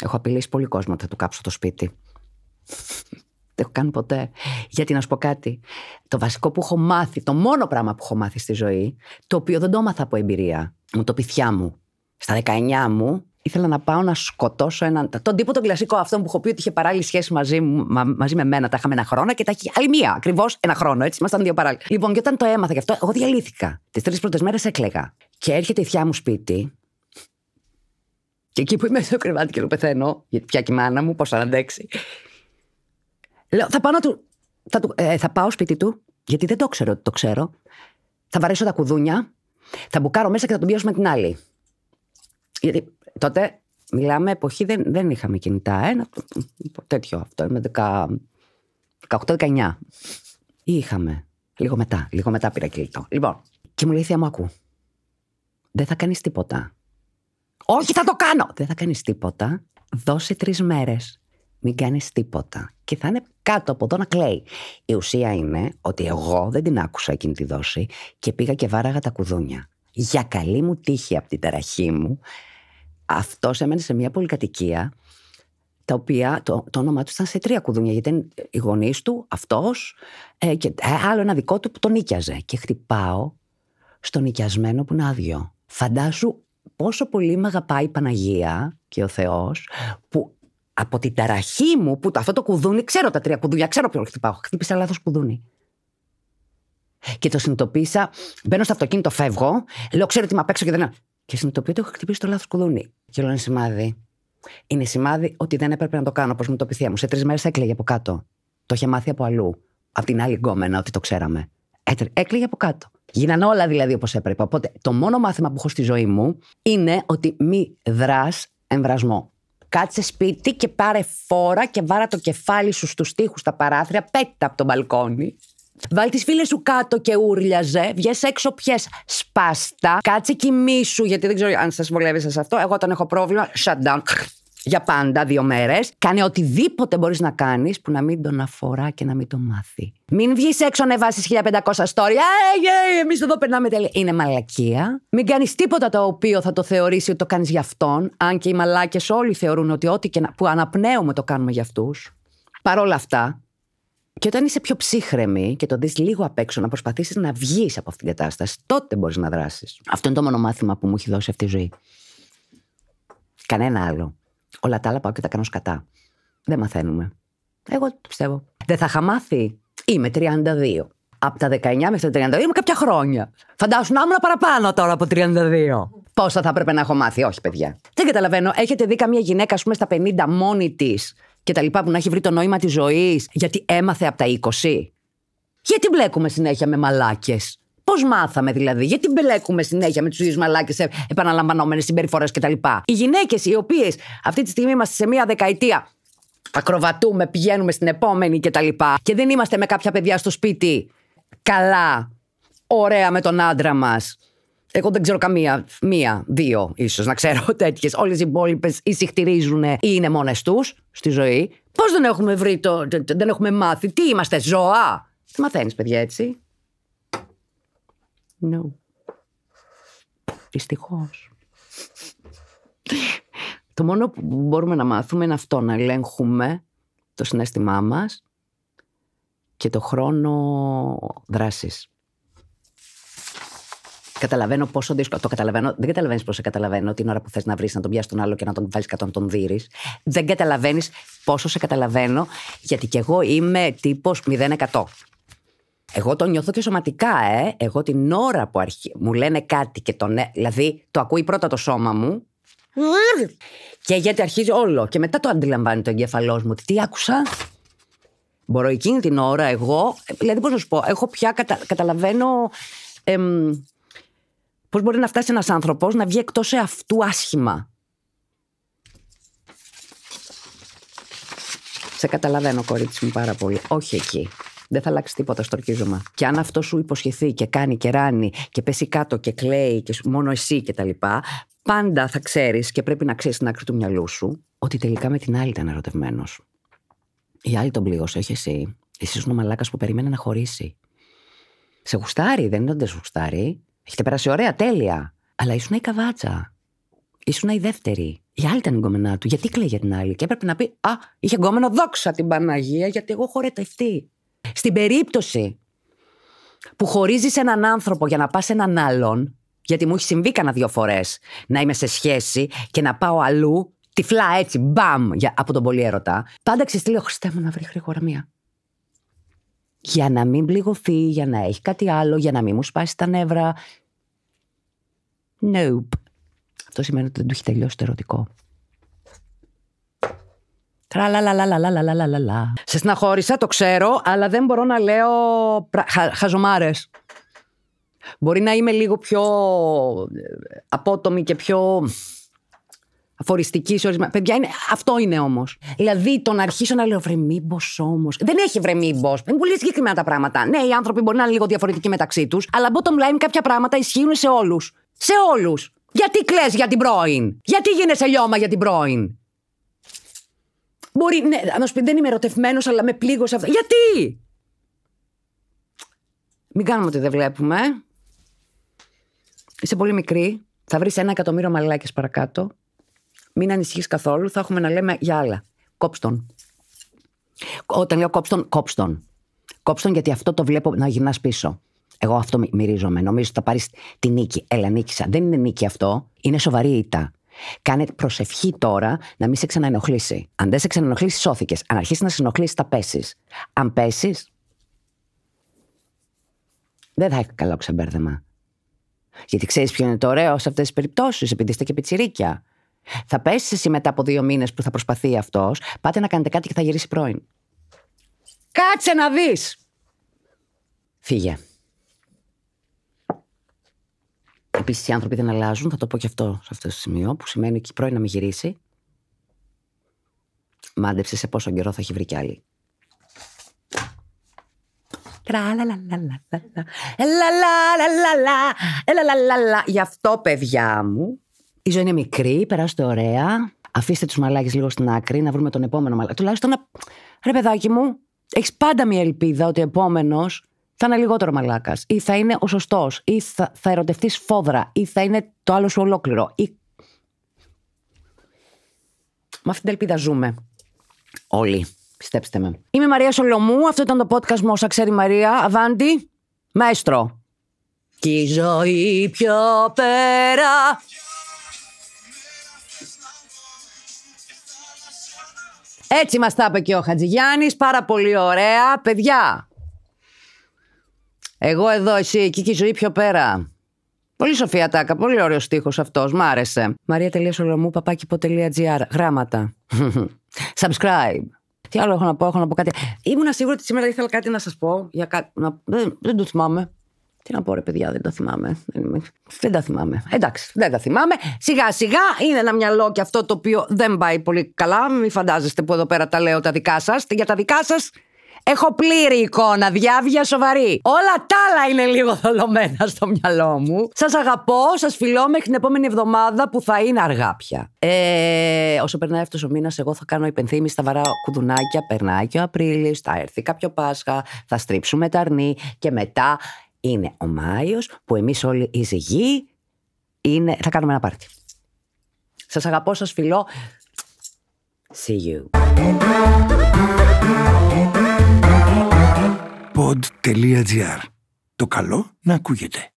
Έχω απειλήσει πολύ κόσμο ότι θα του κάψω το σπίτι. Δεν έχω κάνει ποτέ. Γιατί να σου πω κάτι. Το βασικό που έχω μάθει, το μόνο πράγμα που έχω μάθει στη ζωή, το οποίο δεν το έμαθα από εμπειρία, μου το πυθιά μου. Στα 19 μου ήθελα να πάω να σκοτώσω έναν. Τον τύπο τον κλασικό αυτό που έχω πει ότι είχε παράλληλη σχέση μαζί, μαζί με μένα. Τα είχαμε ένα χρόνο και τα είχε άλλη μία. Ακριβώς ένα χρόνο. Έτσι, ήμασταν δύο παράλληλοι. Λοιπόν, και όταν το έμαθα γι' αυτό, εγώ διαλύθηκα. Τις τρεις πρώτες μέρες έκλεγα. Και έρχεται η θιά μου σπίτι και εκεί που είμαι στο κρεβάτι και το πεθαίνω, γιατί πια και η μάνα μου, πώ θα αντέξει. Λέω, θα πάω, να του, θα, του, ε, θα πάω σπίτι του, γιατί δεν το ξέρω ότι το ξέρω. Θα βαρέσω τα κουδούνια, θα μπουκάρω μέσα και θα τον πιάσω με την άλλη. Γιατί τότε μιλάμε εποχή, δεν, δεν είχαμε κινητά. Ένα τέτοιο αυτό, με 18-19. Ή είχαμε. Λίγο μετά, λίγο μετά πήρα κινητό. Λοιπόν, και μου λέει θεία μου, ακού. Δεν θα κάνεις τίποτα. Όχι, θα το κάνω! Δεν θα κάνεις τίποτα. Δώσε τρεις μέρες. Μην κάνεις τίποτα. Και θα είναι κάτω από εδώ να κλαίει. Η ουσία είναι ότι εγώ δεν την άκουσα εκείνη τη δόση και πήγα και βάραγα τα κουδούνια. Για καλή μου τύχη από την ταραχή μου, αυτός έμενε σε μια πολυκατοικία τα οποία το, το όνομά του ήταν σε τρία κουδούνια. Γιατί ήταν οι γονείς του, αυτός ε, και ε, άλλο ένα δικό του που τον νίκιαζε. Και χτυπάω στο νοικιασμένο που είναι άδειο. Φαντάσου πόσο πολύ με αγαπάει η Παναγία και ο Θεός που από την ταραχή μου, που αυτό το κουδούνι, ξέρω τα τρία κουδούνια, ξέρω ποιο χτυπάω. Χτύπησα λάθος κουδούνι. Και το συνειδητοποίησα, μπαίνω στο αυτοκίνητο, φεύγω, λέω, ξέρω ότι είμαι απ' έξω και δεν. Και συνειδητοποιώ ότι έχω χτυπήσει το λάθος κουδούνι. Και λέω, είναι σημάδι. Είναι σημάδι ότι δεν έπρεπε να το κάνω, όπως μου το πυθία μου. Σε τρεις μέρες έκλαιγε από κάτω. Το είχε μάθει από αλλού. Από την άλλη γκόμενα, ότι το ξέραμε. Έκλαιγε από κάτω. Γίνανε όλα δηλαδή όπως έπρεπε. Οπότε το μόνο μάθημα που έχω στη ζωή μου είναι ότι μη δράς εμβρασμό. Κάτσε σπίτι και πάρε φόρα και βάρα το κεφάλι σου στους τοίχους στα παράθυρα, πέτα από τον μπαλκόνι. Βάλει τις φίλες σου κάτω και ούρλιαζε. Βγες έξω, πιες σπάστα. Κάτσε κοιμήσου, γιατί δεν ξέρω αν σας βολεύει σε αυτό. Εγώ όταν έχω πρόβλημα, shut down για πάντα δύο μέρες. Κάνε οτιδήποτε μπορείς να κάνεις που να μην τον αφορά και να μην τον μάθει. Μην βγεις έξω να βάσει 1500 story. Ε, εμείς εδώ περνάμε τέλεια. Είναι μαλακία. Μην κάνεις τίποτα το οποίο θα το θεωρήσει ότι το κάνεις για αυτόν. Αν και οι μαλάκες όλοι θεωρούν ότι ό,τι και που αναπνέουμε το κάνουμε για αυτούς. Παρ' όλα αυτά, και όταν είσαι πιο ψύχρεμη και το δεις λίγο απ' έξω να προσπαθήσεις να βγεις από αυτήν την κατάσταση, τότε μπορείς να δράσεις. Αυτό είναι το μόνο μάθημα που μου έχει δώσει αυτή η ζωή. Κανένα άλλο. Όλα τα άλλα πάω και τα κάνω σκατά. Δεν μαθαίνουμε. Εγώ το πιστεύω. Δεν θα είχα μάθει. Είμαι 32. Από τα 19 μέχρι τα 32 είμαι κάποια χρόνια. Φαντάσου να ήμουν παραπάνω τώρα από 32. Πόσα θα έπρεπε να έχω μάθει, Όχι, παιδιά. Δεν καταλαβαίνω. Έχετε δει καμία γυναίκα, ας πούμε, στα 50 μόνη της και τα λοιπά που να έχει βρει το νόημα της ζωής γιατί έμαθε από τα 20. Γιατί μπλέκουμε συνέχεια με μαλάκες; Πώς μάθαμε δηλαδή, γιατί μπλέκουμε συνέχεια με τους ίδιους μαλάκες σε επαναλαμβανόμενες συμπεριφορές κτλ. Οι γυναίκες οι οποίες αυτή τη στιγμή είμαστε σε μία δεκαετία ακροβατούμε, πηγαίνουμε στην επόμενη κτλ. Και, και δεν είμαστε με κάποια παιδιά στο σπίτι καλά, ωραία με τον άντρα μας. Εγώ δεν ξέρω καμία, μία, δύο ίσως να ξέρω τέτοιες. Όλες οι υπόλοιπες ή συχτηρίζουν ή είναι μόνες τους στη ζωή. Πώς δεν έχουμε βρει το. Δεν έχουμε μάθει; Τι είμαστε, ζώα; Τι μαθαίνεις, παιδιά, έτσι. No. Δυστυχώς. Το μόνο που μπορούμε να μάθουμε είναι αυτό, να ελέγχουμε το συνέστημά μας και το χρόνο δράσης. Καταλαβαίνω πόσο δύσκολο. Το καταλαβαίνω. Δεν καταλαβαίνεις πόσο καταλαβαίνω την ώρα που θες να βρεις να τον πιάσεις τον άλλο και να τον βάλεις κατά τον δει. Δεν καταλαβαίνεις πόσο σε καταλαβαίνω, γιατί κι εγώ είμαι τύπος 0%. Εγώ το νιώθω και σωματικά, ε. Εγώ την ώρα που αρχι... μου λένε κάτι και τον. Δηλαδή, το ακούει πρώτα το σώμα μου. Και γιατί αρχίζει όλο. Και μετά το αντιλαμβάνει το εγκέφαλός μου ότι τι άκουσα. Μπορώ εκείνη την ώρα εγώ. Δηλαδή, πώς να σου πω, έχω πια κατα... καταλαβαίνω. Εμ, πώς μπορεί να φτάσει ένας άνθρωπος να βγει εκτός αυτού άσχημα. Σε καταλαβαίνω, κορίτσι μου, πάρα πολύ. Όχι εκεί. Δεν θα αλλάξει τίποτα, στορκίζομαι. Και αν αυτό σου υποσχεθεί και κάνει και ράνει και πέσει κάτω και κλαίει και μόνο εσύ και τα λοιπά, πάντα θα ξέρεις και πρέπει να ξέρεις την άκρη του μυαλού σου ότι τελικά με την άλλη ήταν ερωτευμένος. Η άλλη τον πλήγωσε, όχι εσύ. Εσύ ήσουν ο μαλάκας που περίμενε να χωρίσει. Σε γουστάρει, δεν είναι ότι δεν σου γουστάρει. Έχετε περάσει ωραία, τέλεια. Αλλά ήσουν η καβάτσα. Ήσουν η δεύτερη. Η άλλη ήταν η γκόμενά του. Γιατί κλαίει για την άλλη; Και έπρεπε να πει Α, είχε γκόμενο, δόξα την Παναγία, γιατί εγώ χωρετευτεί. Στην περίπτωση που χωρίζεις έναν άνθρωπο για να πας έναν άλλον, γιατί μου έχει συμβεί κανένα δύο φορές να είμαι σε σχέση και να πάω αλλού, τυφλά έτσι, μπαμ, για, από τον πολύ έρωτα, πάντα ξεστήλω, Χριστέ μου να βρει γρήγορα μία. Για να μην πληγωθεί, για να έχει κάτι άλλο, για να μην μου σπάσει τα νεύρα. Nope. Αυτό σημαίνει ότι δεν του έχει τελειώσει το ερωτικό. Τραλαλαλαλαλαλαλαλα. Σε συναχώρησα, το ξέρω, αλλά δεν μπορώ να λέω χα, χαζομάρες. Μπορεί να είμαι λίγο πιο ε, απότομη και πιο αφοριστική σε ορισμένα. Παιδιά, είναι, αυτό είναι όμως. Δηλαδή, το να αρχίσω να λέω βρε, μήπω όμως. Δεν έχει βρε, μήπω. Είναι πολύ συγκεκριμένα τα πράγματα. Ναι, οι άνθρωποι μπορεί να είναι λίγο διαφορετικοί μεταξύ τους, αλλά bottom line κάποια πράγματα ισχύουν σε όλους. Σε όλους. Γιατί κλε για την πρώην; Γιατί γίνεσαι λιώμα για την πρώην; Μπορεί, ναι, να σου πει δεν είμαι ερωτευμένος, αλλά με πλήγωσε αυτό. Γιατί! Μην κάνουμε ότι δεν βλέπουμε. Είσαι πολύ μικρή. Θα βρεις ένα εκατομμύριο μαλάκες παρακάτω. Μην ανησυχείς καθόλου. Θα έχουμε να λέμε για άλλα. Κόψτον. Όταν λέω κόψτον, κόψτον. Κόψτον γιατί αυτό το βλέπω να γυρνάς πίσω. Εγώ αυτό μυρίζομαι. Νομίζω ότι θα πάρεις τη νίκη. Έλα, νίκησα. Δεν είναι νίκη αυτό. Είναι σοβαρή ήττα. Κάνε προσευχή τώρα να μην σε ξαναενοχλήσει. Αν δεν σε ξαναενοχλήσει, σώθηκες. Αν αρχίσεις να σε ενοχλήσει, θα πέσεις. Αν πέσεις, δεν θα έχει καλό ξεμπέρδεμα. Γιατί ξέρεις ποιο είναι το ωραίο σε αυτές τις περιπτώσεις, επειδή είστε και πιτσιρίκια. Θα πέσεις εσύ μετά από δύο μήνες που θα προσπαθεί αυτός, πάτε να κάνετε κάτι και θα γυρίσει πρώην. Κάτσε να δεις! Φύγε. Επίσης, οι άνθρωποι δεν αλλάζουν, θα το πω και αυτό σε αυτό το σημείο, που σημαίνει και η πρώην να μην γυρίσει. Μάντεψε σε πόσο καιρό θα έχει βρει κι άλλη. Γι' αυτό, παιδιά μου, η ζωή είναι μικρή, περάστε ωραία. Αφήστε τους μαλάκες λίγο στην άκρη, να βρούμε τον επόμενο μαλάκι. Τουλάχιστον να. Ρε, παιδάκι μου, έχεις πάντα μια ελπίδα ότι ο επόμενος θα είναι λιγότερο μαλάκας, ή θα είναι ο σωστός, ή θα, θα ερωτευτείς φόδρα, ή θα είναι το άλλο σου ολόκληρο. Ή... Με αυτή την ελπίδα ζούμε. Όλοι. Πιστέψτε με. Είμαι η Μαρία Σολομού. Αυτό ήταν το podcast μου όσα ξέρει η Μαρία. Αβάντι. Μέστρο. Κι η ζωή πιο πέρα. Έτσι μας τα είπε και ο Χατζηγιάννης. Πάρα πολύ ωραία. Παιδιά. Εγώ εδώ, εσύ εκεί και η ζωή πιο πέρα. Πολύ σοφία τάκα, πολύ ωραίος στίχος αυτός. Μ' άρεσε. Μαρία.σολομού, παπάκι.gr. Γράμματα. Subscribe. Τι άλλο έχω να πω, έχω να πω κάτι. Ήμουν σίγουρη ότι σήμερα ήθελα κάτι να σας πω. Για κάτι, να... δεν, δεν το θυμάμαι. Τι να πω, ρε παιδιά, δεν τα θυμάμαι. Δεν, είμαι- δεν τα θυμάμαι. Εντάξει, δεν τα θυμάμαι. Σιγά σιγά είναι ένα μυαλό και αυτό το οποίο δεν πάει πολύ καλά. Μην φαντάζεστε που εδώ πέρα τα λέω τα δικά σας. Για τα δικά σας έχω πλήρη εικόνα, διάβια σοβαρή. Όλα τα άλλα είναι λίγο θολωμένα στο μυαλό μου. Σας αγαπώ, σας φιλώ μέχρι την επόμενη εβδομάδα που θα είναι αργά πια. Ε, όσο περνάει αυτός ο μήνας, εγώ θα κάνω υπενθύμηση, θα βαράω κουδουνάκια. Περνάει και ο Απρίλη, θα έρθει κάποιο Πάσχα, θα στρίψουμε τα αρνί και μετά είναι ο Μάιος που εμείς όλοι οι ζυγοί είναι, θα κάνουμε ένα πάρτι. Σας αγαπώ, σας φιλώ. See you. Pod.gr. Το καλό να ακούγεται.